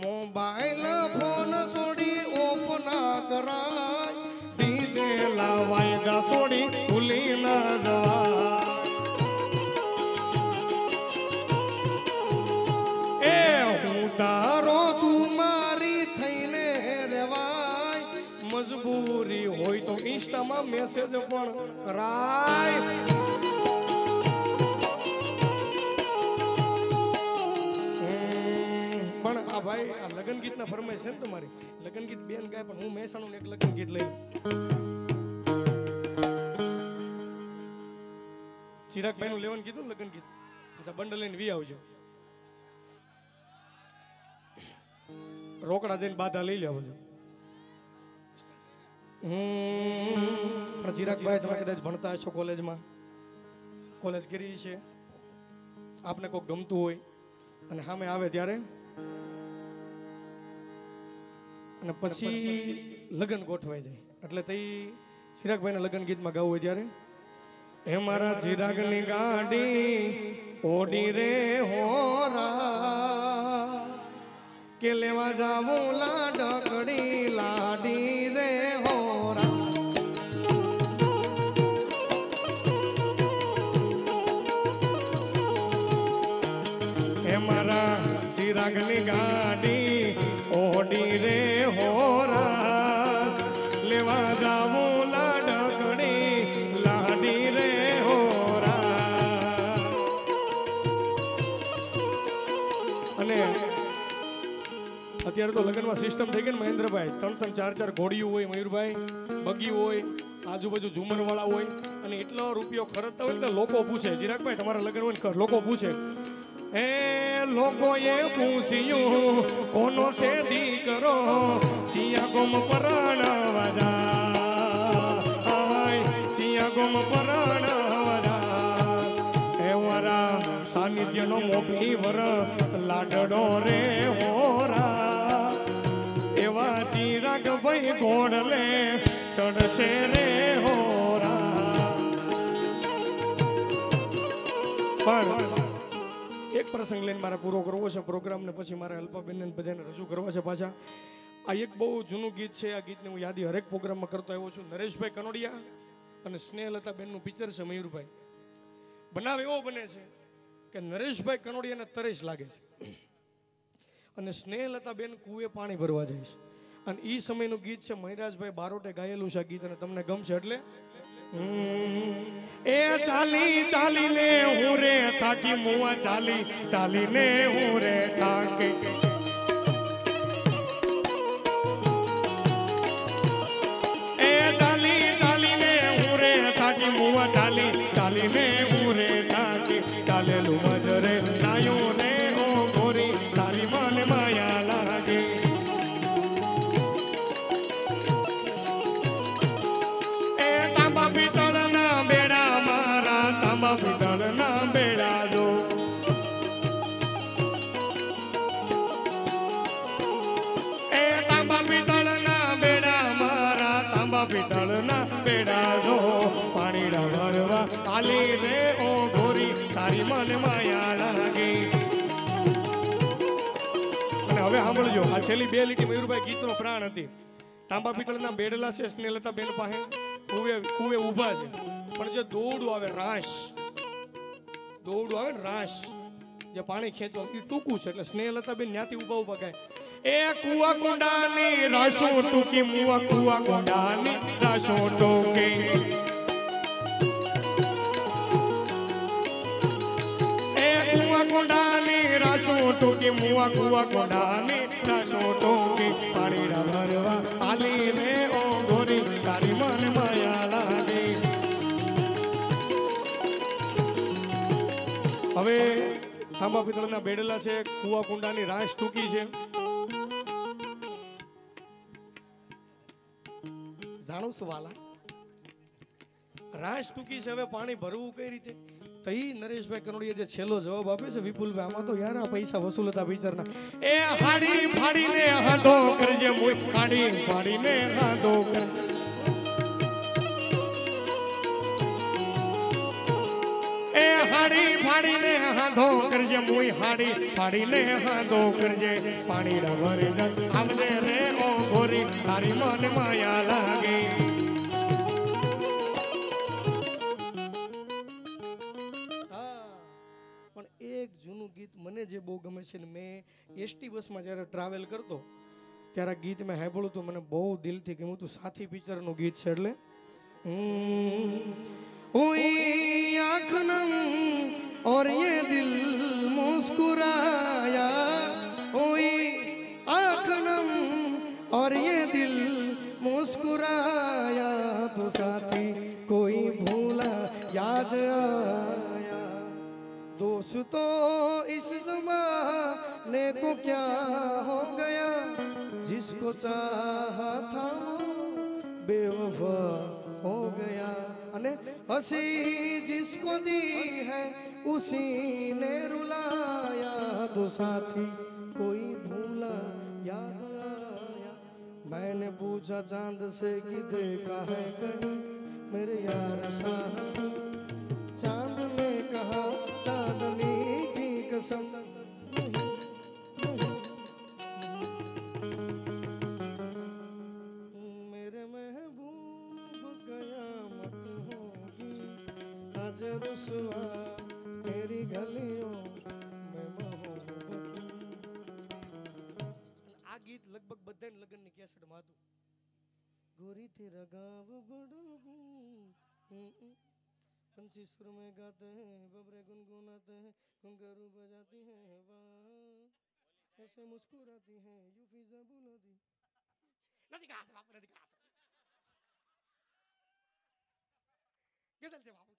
મોબાઈલ ફોન છોડી ઓફ ના કરાય. કરેલા વાયદા છોડી, ભૂલી ન જવા એ હું તારો તું મારી થઈને રેવાય. મજબૂરી હોય તો ઇન્સ્ટામાં મેસેજ પણ કરાય. આ ભાઈ, આ લગન ગીતના ફરમાઈશ છે ને તમારી? લગ્ન ગીત બેન ગાય, પણ હું મહેસાણું એક લગ્ન ગીત લઈ. ચિરાગભાઈ નું લેવાનું કીધું લગન ગીત? અચ્છા, બંડલ લઈને વી આવજો. રોકડા દઈને બાધા લઈ લેવો છો પણ ચિરાગભાઈ તમે કદાચ ભણતા હશો કોલેજમાં. કોલેજ કરી છે. આપને કોઈ ગમતું હોય. અને સામે આવે ત્યારે અને પછી લગ્ન ગોઠવાઈ જાય. એટલે તઈ ચિરાગભાઈના લગ્ન ગીતમાં ગાવું હોય ત્યારે હે મારા ચિરાગની ગાડી ઓડી રે હોરા કે લેવા જાવું લાડકડી. લગ્નમાં સિસ્ટમ થઈ ગઈ ને મહેન્દ્રભાઈ. ત્રણ ત્રણ ચાર ચાર ઘોડીઓ હોય, મયુરભાઈ, બગી હોય, આજુબાજુ ઝુમરવાળા હોય અને એટલો રૂપિયો ખર્ચતા હોય એટલે લોકો પૂછે. ચિરાગભાઈ, તમારા લગ્ન હોય લોકો પૂછે. એ લોકોએ પૂછ્યું, કોનો છે દીકરો? ચિયા ગોમ પરાણા વાજા ચિયા ગોમ પરાણા એ સાનિધ્યનો મોભી વર, લાડડો રે હોરા એવા ચિરાગ ગોળલે ચડશે રે હોરા પણ એક પ્રસંગ લઈને મારે પૂરો કરવો છે. પ્રોગ્રામ ને પછી મારે અલ્પાબેનને બધાને રજૂ કરવા છે પાછા. આ એક બહુ જૂનું ગીત છે. આ ગીતને હું યાદી હરેક પ્રોગ્રામમાં કરતો આવ્યો છું. નરેશભાઈ કનોડિયા અને સ્નેહલતા બેનનું પિક્ચર છે મયુરભાઈ. બનાવ એવો બને છે કે નરેશભાઈ કનોડિયાને તરેશ લાગે છે. અને સ્નેહલતાબેન કુએ પાણી ભરવા છે અને એ સમયનું ગીત છે મહિરાજભાઈ બારોટે ગાયેલું છે આ ગીત અને તમને ગમશે એટલે? એ ચાલી, ચાલીને હું રે થાકી, મુવા ચાલી, ચાલીને હું રે થાકી. ચાલી, ચાલીને હું રે થાકી, મુવા ચાલી, ચાલીને છેલ્લી બે લીટી મયુરભાઈ ગીતનો પ્રાણ હતી. તાંબા પિત્તળના બેડલા છે, સ્નેહલતા બેન પાસે કુવે કુવે ઊભા છે. પણ જે દોડું આવે, રાશ. દોડું આવે રાશ. જે પાણી ખેંચવા એ ટૂંકું છે, એટલે સ્નેહલતા બેન ન્યાથી ઊભા ઊભા ગાય. એ કુવા કુંડાની રાસો ટૂંકી, મુવા કુવા કુંડાની રાસો ટૂંકી. ટૂંકી મુવા કુવા કુંડાની રાશો ટૂંકી પાણી ના ભરવા આલી રે ઓ ગોરી તારી મન માયા લાગે. હવે થાંભા પિત્તળના બેડેલા છે, કુવા કુંડાની રાસ ટૂંકી છે. જાણું છું વાલા? રાશ ટૂંકી છે, હવે પાણી ભરવું કઈ રીતે? તો ઈ નરેશભાઈ કનોડિયા જે છેલ્લો જવાબ આપે છે, વિપુલભાઈ, આમાં તો યાર આ પૈસા વસૂલ હતા બિચારના એ હાડી ફાડીને હાથો કરજે મોય હાડી ફાડીને હાથો કરજે. એ હાડી ફાડીને હાથો કરજે, મુઈ હાડી ફાડીને હાથો કરજે. પાણી ભરે આવજે રે ઓ ગોરી, તારી મન માયા લાગે. એક જૂનું ગીત મને જે બહુ ગમે છે ને મેં એસટી બસમાં જ્યારે ટ્રાવેલ કરતો ત્યારે આ ગીત મેં સાંભળ્યું તો મને બહુ દિલથી ગમ્યું હતું સાથી પિક્ચરનું ગીત છે એટલે हुई आँख नम और ये दिल मुस्कुराया हुई आँख नम और ये दिल मुस्कुराया तो साथी कोई भूला याद आया दोस्तों इस जमाने को क्या हो गया? जिसको चाहा था बेवफा हो गया। अने हँसी जिसको दी है, उसी ने रुलाया। तो साथी कोई भूला याद आया। मैंने पूछा, चाँद से कि देखा है कहीं मेरे यार साहस चाँद ने कहा की कसम मेरे महबूब कयामत होगी आज रुसवा तेरी गलियों में मोहब्बत આ ગીત લગભગ બધાને લગ્નની કેસેટમાં હતું गोरी तेरा गाँव बड़ा हूँ पंछी सुर में गाते हैं बबरे गुनगुनाते हैं घुंघरू बजाती हैं वाह ऐसे मुस्कुराती हैं यू फिजा बुलाती નથી ગાતો બાપુ નથી ગાતો ગઝલ છે બાપુ